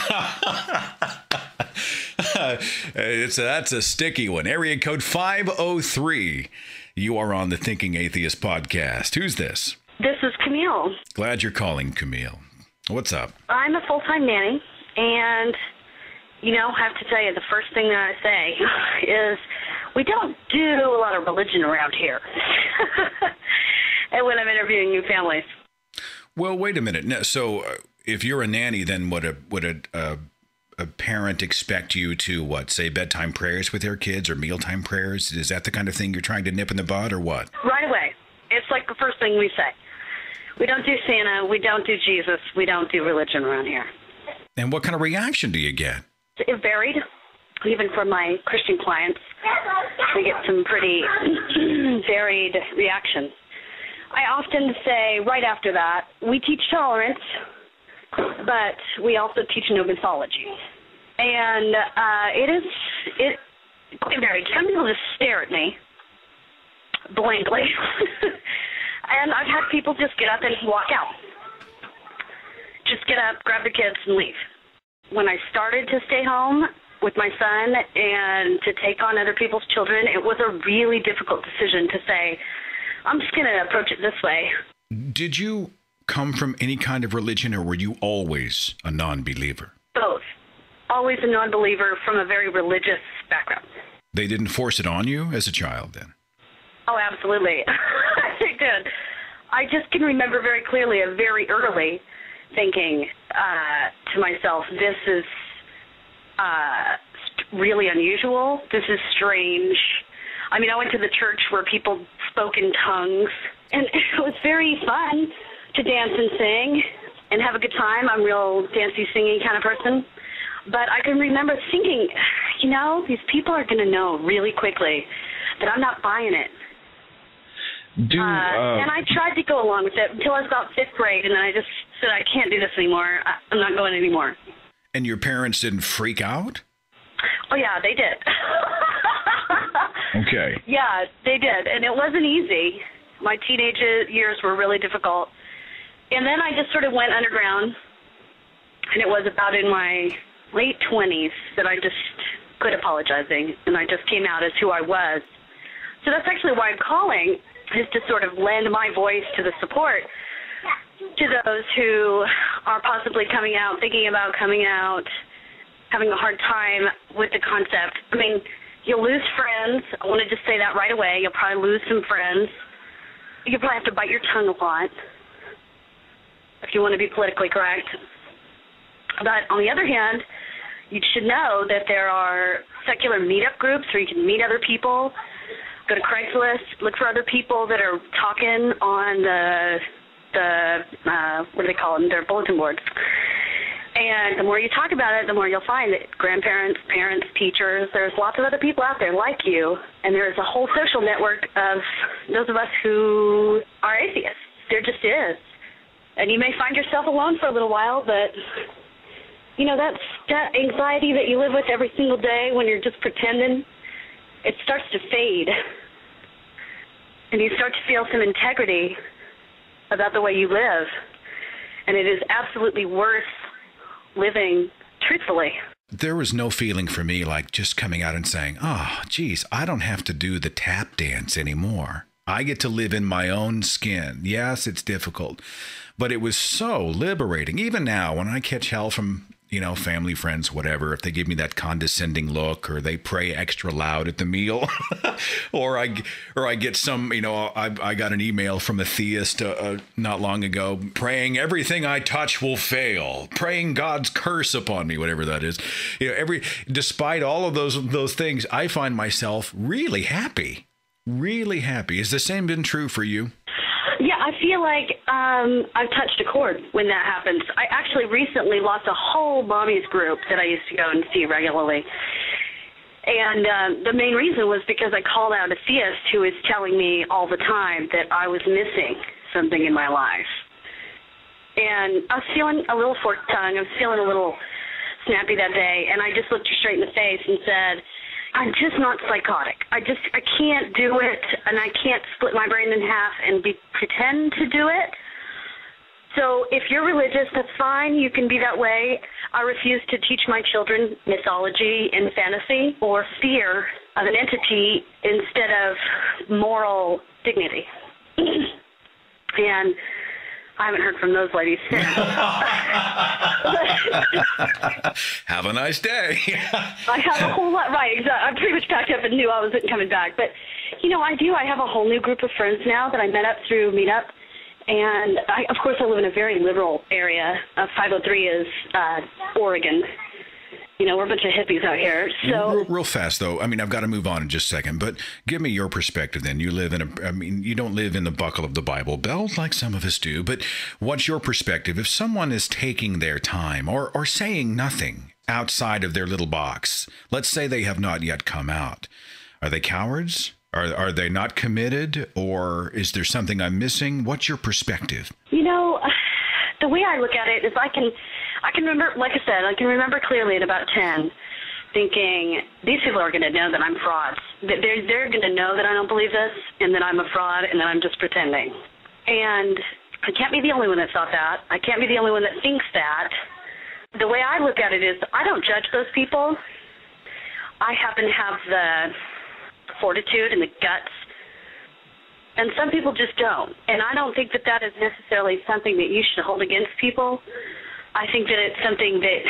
it's a, that's a sticky one. Area code 503. You are on the Thinking Atheist podcast. Who's this? This is Camille. Glad you're calling, Camille. What's up? I'm a full time nanny, and you know, I have to tell you, the first thing that I say is we don't do a lot of religion around here. and when I'm interviewing new families, Well, wait a minute. No, so uh, if you're a nanny, then would a would a, a a parent expect you to what say bedtime prayers with their kids or mealtime prayers? Is that the kind of thing you're trying to nip in the bud, or what? right away, it's like the first thing we say. We don't do Santa, we don't do Jesus, we don't do religion around here. And what kind of reaction do you get? It varied, even for my Christian clients. We get some pretty varied reactions. I often say right after that, we teach tolerance, but we also teach no mythology. And uh, it is it quite varied. Some people just stare at me blankly, and I've had people just get up and walk out. Just get up, grab the kids, and leave. When I started to stay home with my son and to take on other people's children, it was a really difficult decision to say, I'm just going to approach it this way. Did you come from any kind of religion, or were you always a non-believer? Both. Always a non believer from a very religious background. They didn't force it on you as a child, then. Oh, absolutely. they did. I just can remember very clearly, a very early, thinking uh, to myself, "This is uh, really unusual. This is strange." I mean, I went to the church where people spoke in tongues, and it was very fun to dance and sing and have a good time. I'm a real dancey, singing kind of person. But I can remember thinking, you know, these people are going to know really quickly that I'm not buying it. Do Uh, uh, and I tried to go along with it until I was about fifth grade, and then I just said, I can't do this anymore. I, I'm not going anymore. And your parents didn't freak out? Oh, yeah, they did. okay. yeah, they did. And it wasn't easy. My teenage years were really difficult. And then I just sort of went underground, and it was about in my late 20s that I just quit apologizing, and I just came out as who I was. So that's actually why I'm calling, is to sort of lend my voice to the support to those who are possibly coming out, thinking about coming out, having a hard time with the concept. I mean, you'll lose friends. I want to just say that right away. You'll probably lose some friends. You'll probably have to bite your tongue a lot if you want to be politically correct. But on the other hand, you should know that there are secular meetup groups where you can meet other people. Go to Craigslist, look for other people that are talking on the the uh, what do they call them? Their bulletin boards. And the more you talk about it, the more you'll find that grandparents, parents, teachers, there's lots of other people out there like you, and there's a whole social network of those of us who are atheists. There just is. And you may find yourself alone for a little while, but you know, that's that anxiety that you live with every single day when you're just pretending, it starts to fade. And you start to feel some integrity about the way you live. And it is absolutely worth living truthfully. There was no feeling for me like just coming out and saying, oh, geez, I don't have to do the tap dance anymore. I get to live in my own skin. Yes, it's difficult, but it was so liberating. Even now, when I catch hell from you know, family, friends, whatever, if they give me that condescending look or they pray extra loud at the meal, or I or I get some, you know, I, I got an email from a theist uh, uh, not long ago praying everything I touch will fail, praying God's curse upon me, whatever that is. You know, every despite all of those those things, I find myself really happy, really happy. Has the same been true for you? Feel like um, I've touched a chord when that happens. I actually recently lost a whole mommies group that I used to go and see regularly. And uh, the main reason was because I called out a theist who was telling me all the time that I was missing something in my life. And I was feeling a little forked tongue. I was feeling a little snappy that day. And I just looked her straight in the face and said, I'm just not psychotic. I just I can't do it, and I can't split my brain in half and be pretend to do it. So if you're religious, that's fine. You can be that way. I refuse to teach my children mythology and fantasy or fear of an entity instead of moral dignity. and I haven't heard from those ladies since. have a nice day. I have a whole lot. Right, exactly. I pretty much packed up and knew I wasn't coming back. But you know, I do. I have a whole new group of friends now that I met up through Meetup. And I, of course, I live in a very liberal area. Uh, 503 is uh, Oregon, you know, we're a bunch of hippies out here. So real, real, fast though, I mean, I've got to move on in just a second, but give me your perspective. Then you live in a, I mean, you don't live in the buckle of the Bible Belt like some of us do, but what's your perspective if someone is taking their time or or saying nothing outside of their little box? Let's say they have not yet come out. Are they cowards? Are are they not committed, or is there something I'm missing? What's your perspective? You know, the way I look at it is, I can I can remember, like I said, I can remember clearly at about 10 thinking these people are going to know that I'm frauds. They're, they're going to know that I don't believe this and that I'm a fraud and that I'm just pretending. And I can't be the only one that thought that. I can't be the only one that thinks that. The way I look at it is I don't judge those people. I happen to have the fortitude and the guts and some people just don't. And I don't think that that is necessarily something that you should hold against people. I think that it's something that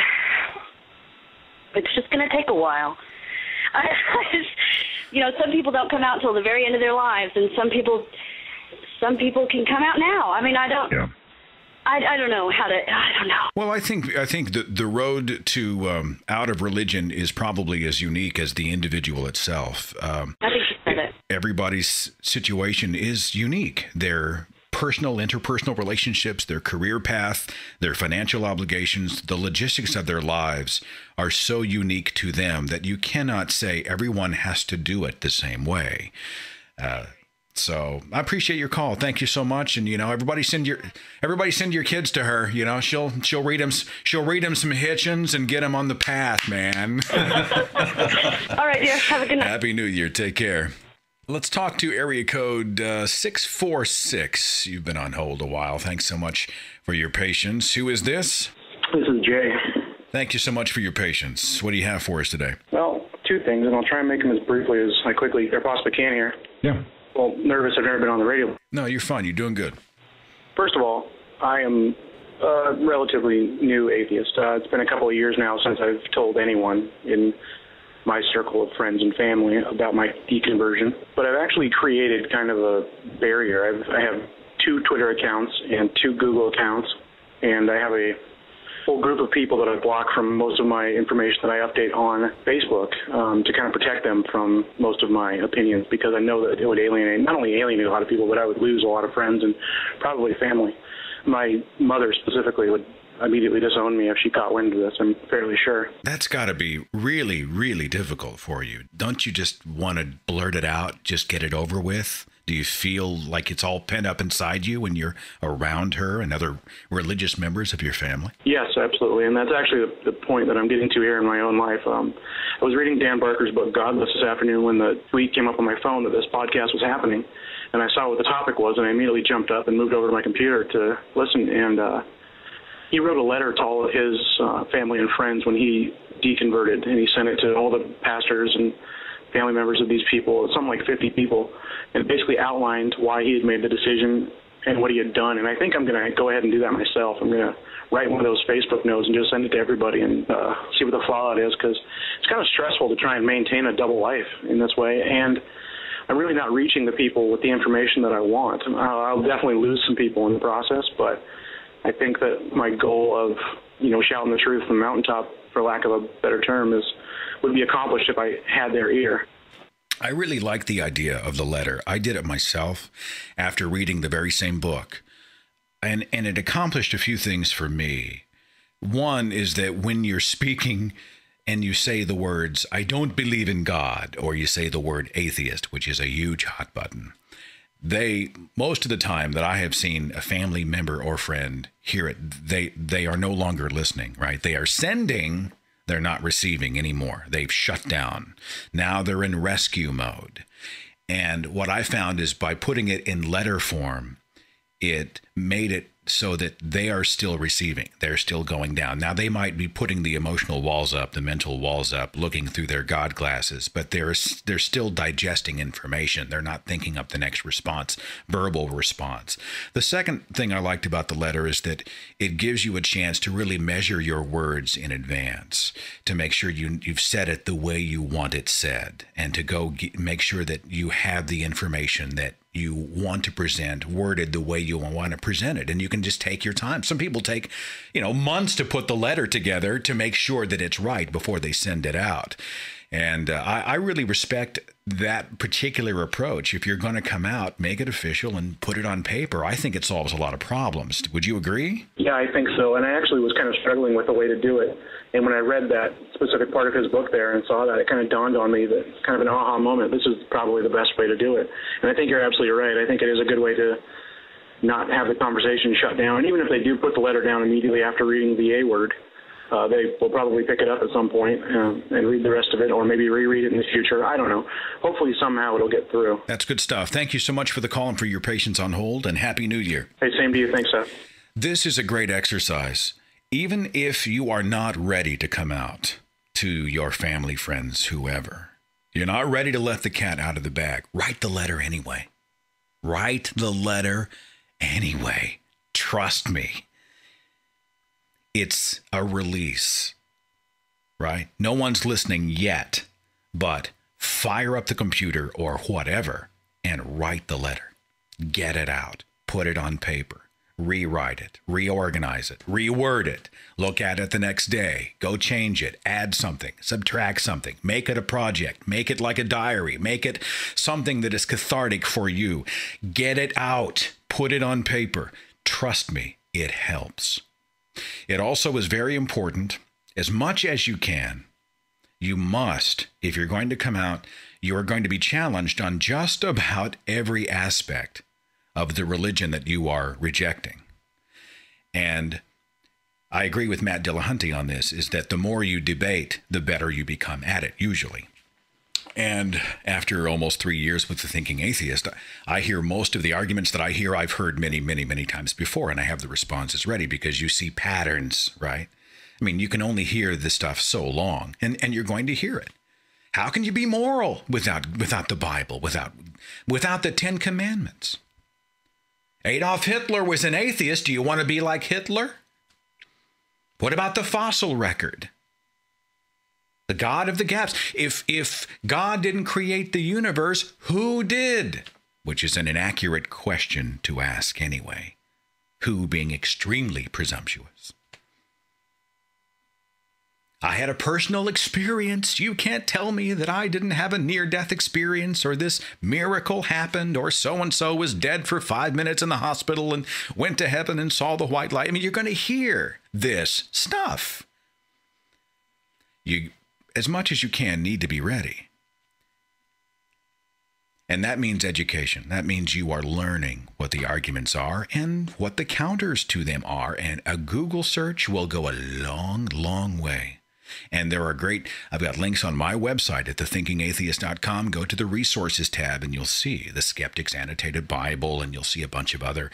it's just going to take a while. I, you know, some people don't come out until the very end of their lives, and some people, some people can come out now. I mean, I don't. Yeah. I, I don't know how to. I don't know. Well, I think I think the the road to um, out of religion is probably as unique as the individual itself. Um, I think you said it. Everybody's situation is unique. They're personal, interpersonal relationships, their career path, their financial obligations, the logistics of their lives are so unique to them that you cannot say everyone has to do it the same way. Uh, so I appreciate your call. Thank you so much. And you know, everybody send your everybody send your kids to her. You know, she'll she'll read them she'll read them some Hitchens and get them on the path, man. All right, dear. Have a good night. Happy New Year. Take care. Let's talk to area code uh, 646. You've been on hold a while. Thanks so much for your patience. Who is this? This is Jay. Thank you so much for your patience. What do you have for us today? Well, two things, and I'll try and make them as briefly as I quickly I possibly can here. Yeah. Well, nervous. I've never been on the radio. No, you're fine. You're doing good. First of all, I am a relatively new atheist. Uh, it's been a couple of years now since I've told anyone in my circle of friends and family about my deconversion. But I've actually created kind of a barrier. I've, I have two Twitter accounts and two Google accounts, and I have a whole group of people that I block from most of my information that I update on Facebook um, to kind of protect them from most of my opinions because I know that it would alienate, not only alienate a lot of people, but I would lose a lot of friends and probably family. my mother specifically would immediately disown me if she caught wind of this. I'm fairly sure. That's got to be really, really difficult for you. Don't you just want to blurt it out, just get it over with? Do you feel like it's all pent up inside you when you're around her and other religious members of your family? Yes, absolutely. And that's actually the, the point that I'm getting to here in my own life. Um, I was reading Dan Barker's book, Godless, this afternoon when the tweet came up on my phone that this podcast was happening. And I saw what the topic was, and I immediately jumped up and moved over to my computer to listen. And uh, he wrote a letter to all of his uh, family and friends when he deconverted, and he sent it to all the pastors and family members of these people, something like 50 people, and basically outlined why he had made the decision and what he had done. And I think I'm going to go ahead and do that myself. I'm going to write one of those Facebook notes and just send it to everybody and uh, see what the fallout is because it's kind of stressful to try and maintain a double life in this way. And I'm really not reaching the people with the information that I want. I'll, I'll definitely lose some people in the process, but I think that my goal of you know shouting the truth from the mountaintop, for lack of a better term, is would be accomplished if I had their ear. I really like the idea of the letter. I did it myself after reading the very same book. And and it accomplished a few things for me. One is that when you're speaking and you say the words I don't believe in God or you say the word atheist, which is a huge hot button. They most of the time that I have seen a family member or friend hear it, they they are no longer listening, right? They are sending they're not receiving anymore. They've shut down. Now they're in rescue mode. And what I found is by putting it in letter form, it made it so that they are still receiving. They're still going down. Now they might be putting the emotional walls up, the mental walls up, looking through their god glasses, but they're they're still digesting information. They're not thinking up the next response, verbal response. The second thing I liked about the letter is that it gives you a chance to really measure your words in advance to make sure you you've said it the way you want it said and to go get, make sure that you have the information that you want to present worded the way you want to present it and you can just take your time. Some people take you know months to put the letter together to make sure that it's right before they send it out. And uh, I, I really respect that particular approach. If you're going to come out make it official and put it on paper i think it solves a lot of problems. Would you agree? Yeah i think so. And i actually was kind of struggling with the way to do it and when I read that specific part of his book there and saw that, it kind of dawned on me that it's kind of an aha moment. This is probably the best way to do it. And I think you're absolutely right. I think it is a good way to not have the conversation shut down. And even if they do put the letter down immediately after reading the A word, uh, they will probably pick it up at some point, um, and read the rest of it, or maybe reread it in the future. I don't know. Hopefully, somehow it'll get through. That's good stuff. Thank you so much for the call and for your patience on hold, and Happy New Year. Hey, same to you. Thanks, Seth. This is a great exercise even if you are not ready to come out to your family, friends, whoever, you're not ready to let the cat out of the bag, write the letter anyway. Write the letter anyway. Trust me. It's a release, right? No one's listening yet, but fire up the computer or whatever and write the letter. Get it out, put it on paper rewrite it, reorganize it, reword it, look at it the next day, go change it, add something, subtract something, make it a project, make it like a diary, make it something that is cathartic for you. Get it out, put it on paper. Trust me, it helps. It also is very important, as much as you can, you must, if you're going to come out, you are going to be challenged on just about every aspect of the religion that you are rejecting. And I agree with Matt Dillahunty on this is that the more you debate, the better you become at it, usually. And after almost three years with the Thinking Atheist, I hear most of the arguments that I hear, I've heard many, many, many times before, and I have the responses ready because you see patterns, right? I mean, you can only hear this stuff so long, and, and you're going to hear it. How can you be moral without without the Bible, without without the Ten Commandments? Adolf Hitler was an atheist. Do you want to be like Hitler? What about the fossil record? The God of the gaps. If if God didn't create the universe, who did? Which is an inaccurate question to ask anyway. Who being extremely presumptuous. I had a personal experience. You can't tell me that I didn't have a near death experience or this miracle happened or so and so was dead for five minutes in the hospital and went to heaven and saw the white light. I mean, you're going to hear this stuff. You, as much as you can, need to be ready. And that means education. That means you are learning what the arguments are and what the counters to them are. And a Google search will go a long, long way. And there are great, I've got links on my website at thethinkingatheist.com. Go to the resources tab and you'll see the Skeptic's Annotated Bible and you'll see a bunch of other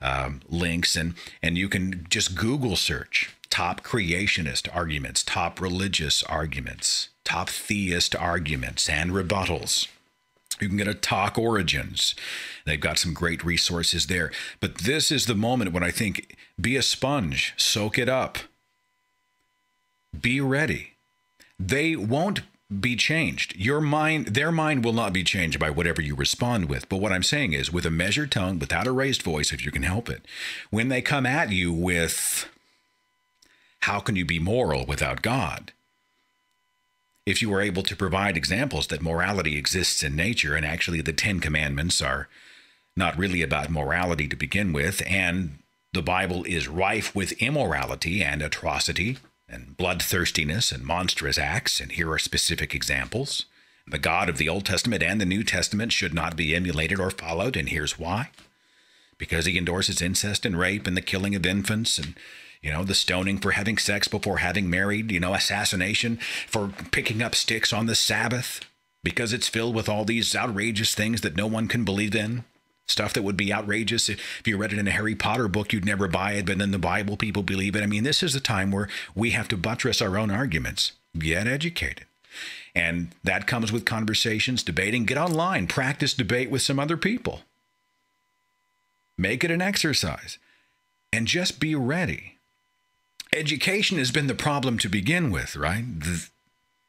um, links. And, and you can just Google search top creationist arguments, top religious arguments, top theist arguments, and rebuttals. You can get a Talk Origins. They've got some great resources there. But this is the moment when I think be a sponge, soak it up, be ready. They won't be changed. Your mind, their mind will not be changed by whatever you respond with. But what I'm saying is, with a measured tone, without a raised voice, if you can help it, when they come at you with, how can you be moral without God? if you were able to provide examples that morality exists in nature and actually the Ten Commandments are not really about morality to begin with, and the Bible is rife with immorality and atrocity and bloodthirstiness and monstrous acts, and here are specific examples. The God of the Old Testament and the New Testament should not be emulated or followed, and here's why. Because he endorses incest and rape and the killing of infants and you know, the stoning for having sex before having married, you know, assassination for picking up sticks on the Sabbath because it's filled with all these outrageous things that no one can believe in. Stuff that would be outrageous if you read it in a Harry Potter book, you'd never buy it, but in the Bible, people believe it. I mean, this is the time where we have to buttress our own arguments, get educated. And that comes with conversations, debating. Get online, practice debate with some other people. Make it an exercise. And just be ready education has been the problem to begin with, right? The,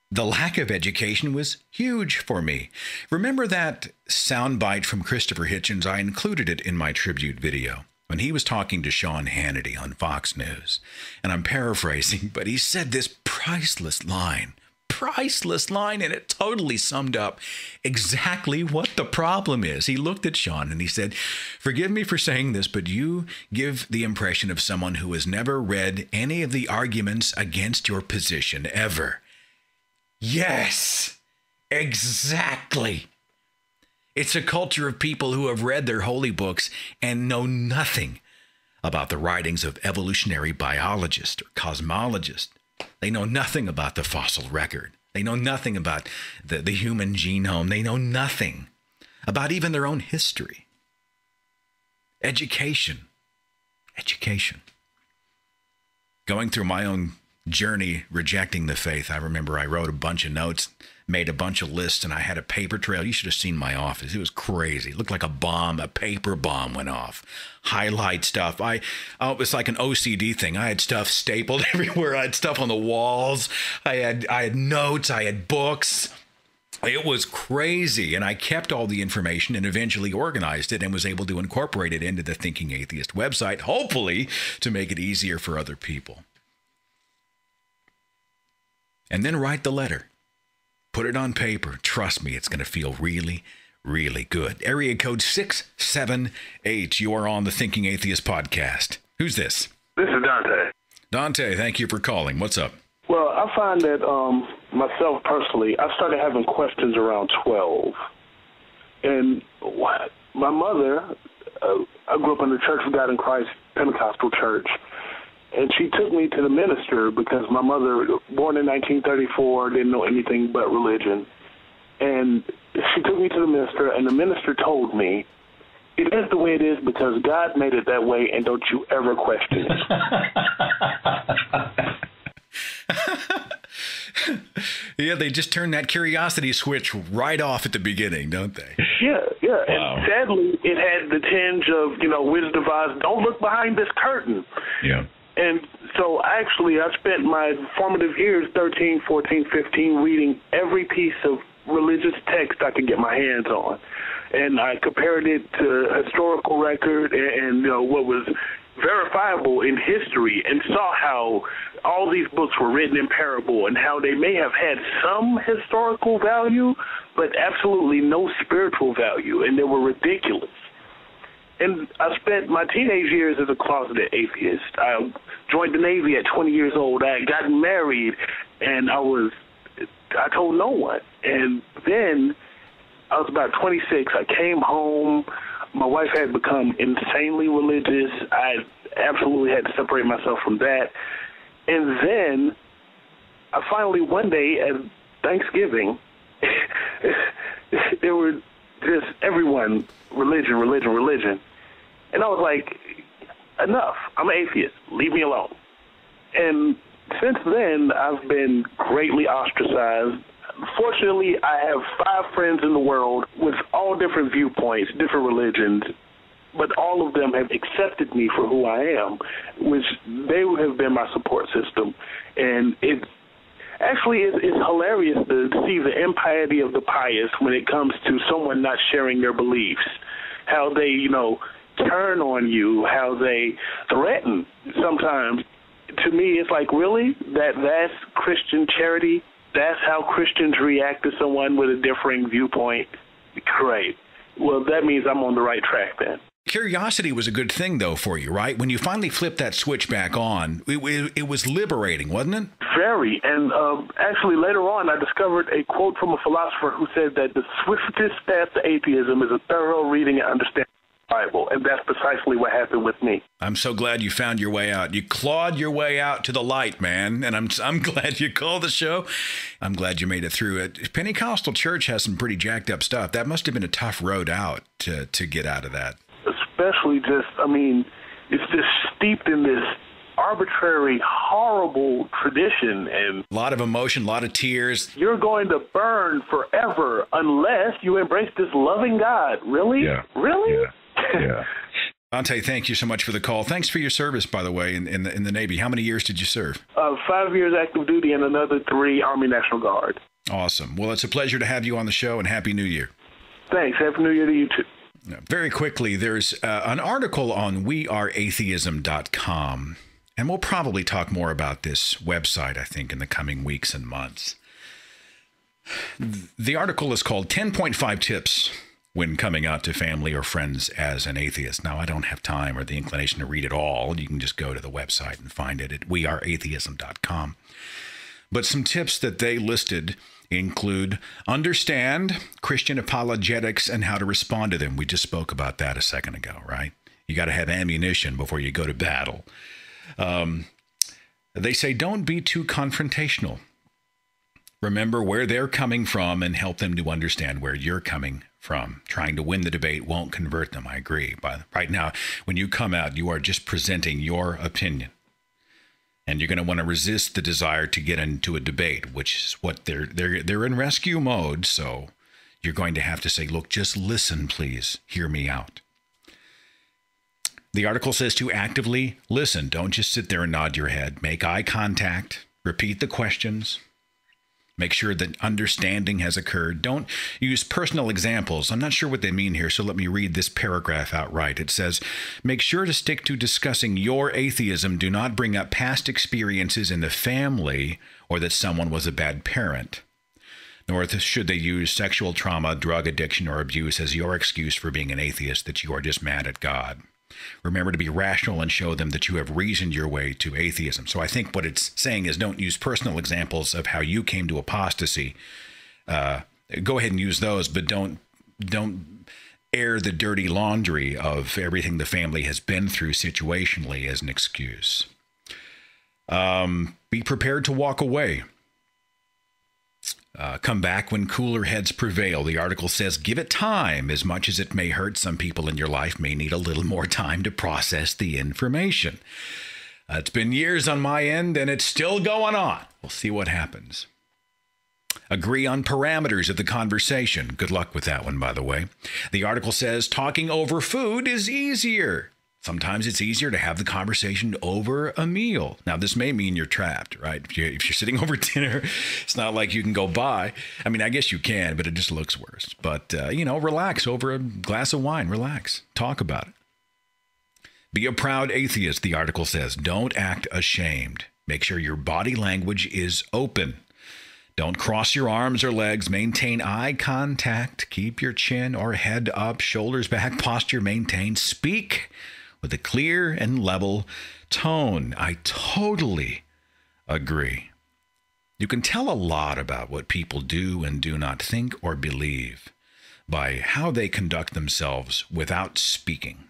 the lack of education was huge for me. Remember that soundbite from Christopher Hitchens? I included it in my tribute video when he was talking to Sean Hannity on Fox News. And I'm paraphrasing, but he said this priceless line priceless line, and it totally summed up exactly what the problem is. He looked at Sean and he said, Forgive me for saying this, but you give the impression of someone who has never read any of the arguments against your position ever. Yes, exactly. It's a culture of people who have read their holy books and know nothing about the writings of evolutionary biologists or cosmologists they know nothing about the fossil record. They know nothing about the, the human genome. They know nothing about even their own history. Education. Education. Going through my own journey rejecting the faith, I remember I wrote a bunch of notes made a bunch of lists and I had a paper trail. You should have seen my office. It was crazy. It looked like a bomb, a paper bomb went off. Highlight stuff. I oh, it was like an OCD thing. I had stuff stapled everywhere. I had stuff on the walls. I had I had notes, I had books. It was crazy. And I kept all the information and eventually organized it and was able to incorporate it into the Thinking Atheist website, hopefully to make it easier for other people. And then write the letter. Put it on paper. Trust me, it's going to feel really, really good. Area code 678. You are on the Thinking Atheist podcast. Who's this? This is Dante. Dante, thank you for calling. What's up? Well, I find that um, myself personally, I started having questions around 12. And my mother, uh, I grew up in the Church of God in Christ Pentecostal Church and she took me to the minister because my mother, born in 1934, didn't know anything but religion. And she took me to the minister, and the minister told me, it is the way it is because God made it that way, and don't you ever question it. yeah, they just turn that curiosity switch right off at the beginning, don't they? Yeah, yeah. Wow. And sadly, it had the tinge of, you know, Wizard of Oz, don't look behind this curtain. Yeah. And so actually, I spent my formative years, 13, 14, 15, reading every piece of religious text I could get my hands on. And I compared it to historical record and, and you know, what was verifiable in history and saw how all these books were written in parable and how they may have had some historical value, but absolutely no spiritual value, and they were ridiculous. And I spent my teenage years as a closeted atheist. I joined the Navy at 20 years old. I gotten married, and I was, I told no one. And then I was about 26. I came home. My wife had become insanely religious. I absolutely had to separate myself from that. And then I finally, one day at Thanksgiving, there were just everyone religion, religion, religion. And I was like, enough. I'm an atheist. Leave me alone. And since then, I've been greatly ostracized. Fortunately, I have five friends in the world with all different viewpoints, different religions, but all of them have accepted me for who I am, which they have been my support system. And it actually it's, it's hilarious to see the impiety of the pious when it comes to someone not sharing their beliefs. How they, you know, turn on you, how they threaten sometimes. To me, it's like, really? That that's Christian charity? That's how Christians react to someone with a differing viewpoint? Great. Well, that means I'm on the right track then. Curiosity was a good thing, though, for you, right? When you finally flipped that switch back on, it, it, it was liberating, wasn't it? Very. And um, actually, later on, I discovered a quote from a philosopher who said that the swiftest path to atheism is a thorough reading and understanding of the Bible, and that's precisely what happened with me. I'm so glad you found your way out. You clawed your way out to the light, man, and I'm I'm glad you called the show. I'm glad you made it through it. Pentecostal church has some pretty jacked up stuff. That must have been a tough road out to to get out of that. Especially just, I mean, it's just steeped in this arbitrary, horrible tradition and a lot of emotion, a lot of tears. You're going to burn forever unless you embrace this loving God. Really? Yeah. Really? Yeah. yeah. Dante, thank you so much for the call. Thanks for your service, by the way, in, in, the, in the Navy. How many years did you serve? Uh, five years active duty and another three Army National Guard. Awesome. Well, it's a pleasure to have you on the show, and Happy New Year. Thanks. Happy New Year to you, too. Very quickly, there's uh, an article on weareatheism.com, and we'll probably talk more about this website, I think, in the coming weeks and months. The article is called 10.5 Tips when coming out to family or friends as an atheist. Now, I don't have time or the inclination to read it all. You can just go to the website and find it at weareatheism.com. But some tips that they listed include understand Christian apologetics and how to respond to them. We just spoke about that a second ago, right? You got to have ammunition before you go to battle. Um, they say don't be too confrontational. Remember where they're coming from and help them to understand where you're coming from. Trying to win the debate won't convert them. I agree. But right now, when you come out, you are just presenting your opinion. And you're going to want to resist the desire to get into a debate, which is what they're they're they're in rescue mode. So you're going to have to say, "Look, just listen, please. Hear me out." The article says to actively listen. Don't just sit there and nod your head. Make eye contact. Repeat the questions. Make sure that understanding has occurred. Don't use personal examples. I'm not sure what they mean here, so let me read this paragraph outright. It says, Make sure to stick to discussing your atheism. Do not bring up past experiences in the family or that someone was a bad parent. Nor should they use sexual trauma, drug addiction, or abuse as your excuse for being an atheist that you are just mad at God. Remember to be rational and show them that you have reasoned your way to atheism. So I think what it's saying is don't use personal examples of how you came to apostasy. Uh, go ahead and use those, but don't don't air the dirty laundry of everything the family has been through situationally as an excuse. Um, be prepared to walk away. Uh, come back when cooler heads prevail. The article says, give it time. As much as it may hurt, some people in your life may need a little more time to process the information. Uh, it's been years on my end, and it's still going on. We'll see what happens. Agree on parameters of the conversation. Good luck with that one, by the way. The article says, talking over food is easier. Sometimes it's easier to have the conversation over a meal. Now, this may mean you're trapped, right? If, you, if you're sitting over dinner, it's not like you can go by. I mean, I guess you can, but it just looks worse. But, uh, you know, relax over a glass of wine. Relax. Talk about it. Be a proud atheist, the article says. Don't act ashamed. Make sure your body language is open. Don't cross your arms or legs. Maintain eye contact. Keep your chin or head up, shoulders back, posture maintained. Speak with a clear and level tone. I totally agree. You can tell a lot about what people do and do not think or believe by how they conduct themselves without speaking.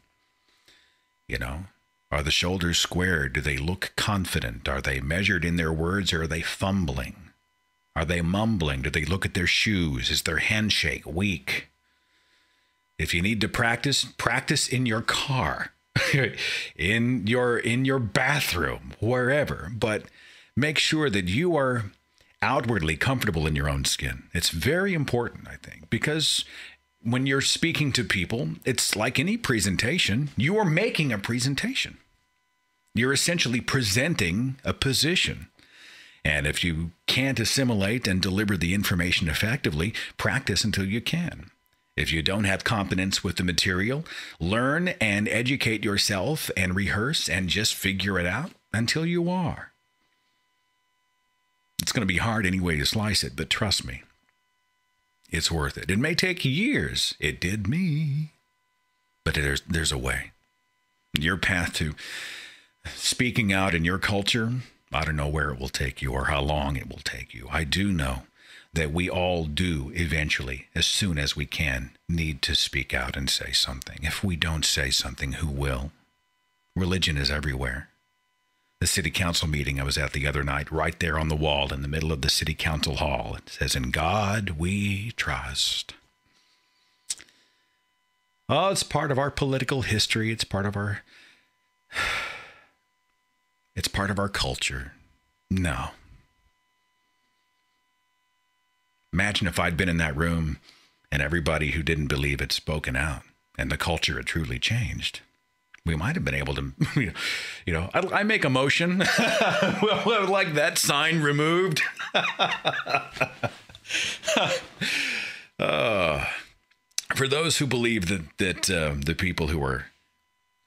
You know, are the shoulders squared? Do they look confident? Are they measured in their words or are they fumbling? Are they mumbling? Do they look at their shoes? Is their handshake weak? If you need to practice, practice in your car, in your in your bathroom, wherever, but make sure that you are outwardly comfortable in your own skin. It's very important, I think, because when you're speaking to people, it's like any presentation, you are making a presentation. You're essentially presenting a position. And if you can't assimilate and deliver the information effectively, practice until you can. If you don't have confidence with the material, learn and educate yourself and rehearse and just figure it out until you are. It's going to be hard anyway to slice it, but trust me, it's worth it. It may take years. It did me. But there's there's a way. Your path to speaking out in your culture, I don't know where it will take you or how long it will take you. I do know that we all do eventually, as soon as we can, need to speak out and say something. If we don't say something, who will? Religion is everywhere the city council meeting I was at the other night, right there on the wall in the middle of the city council hall. It says, In God we trust. Oh, it's part of our political history. It's part of our. It's part of our culture. No. Imagine if I'd been in that room and everybody who didn't believe had spoken out and the culture had truly changed we might have been able to, you know, I, I make a motion, like that sign removed. uh, for those who believe that that uh, the people who are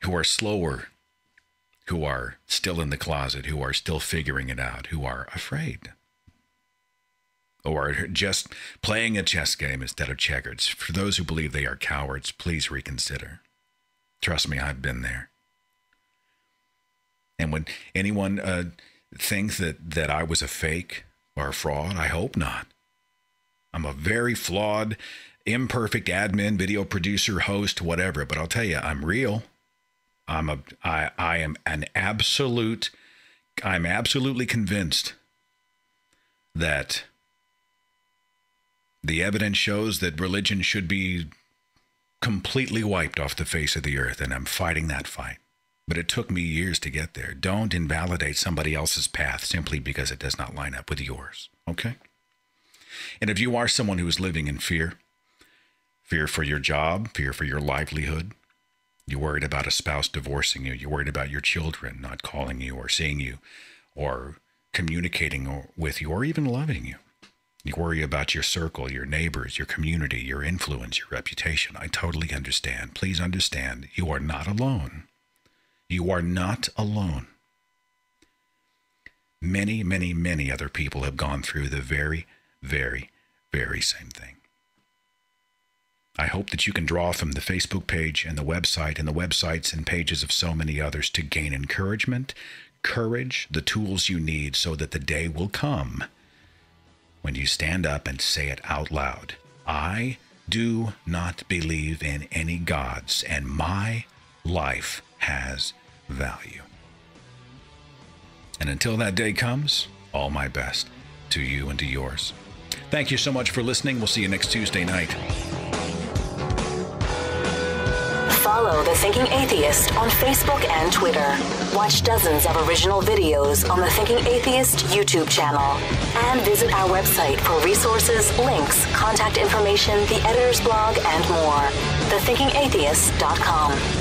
who are slower, who are still in the closet, who are still figuring it out, who are afraid, or just playing a chess game instead of checkers, for those who believe they are cowards, please reconsider. Trust me, I've been there. And when anyone uh, thinks that, that I was a fake or a fraud, I hope not. I'm a very flawed, imperfect admin, video producer, host, whatever. But I'll tell you, I'm real. I'm a I I am an absolute. I'm absolutely convinced that the evidence shows that religion should be completely wiped off the face of the earth, and I'm fighting that fight. But it took me years to get there. Don't invalidate somebody else's path simply because it does not line up with yours. Okay? And if you are someone who is living in fear, fear for your job, fear for your livelihood, you're worried about a spouse divorcing you, you're worried about your children not calling you or seeing you or communicating with you or even loving you. You worry about your circle, your neighbors, your community, your influence, your reputation. I totally understand. Please understand, you are not alone. You are not alone. Many, many, many other people have gone through the very, very, very same thing. I hope that you can draw from the Facebook page and the website and the websites and pages of so many others to gain encouragement, courage, the tools you need so that the day will come when you stand up and say it out loud. I do not believe in any gods, and my life has value. And until that day comes, all my best to you and to yours. Thank you so much for listening. We'll see you next Tuesday night. Follow The Thinking Atheist on Facebook and Twitter. Watch dozens of original videos on the Thinking Atheist YouTube channel. And visit our website for resources, links, contact information, the editor's blog, and more. TheThinkingAtheist.com.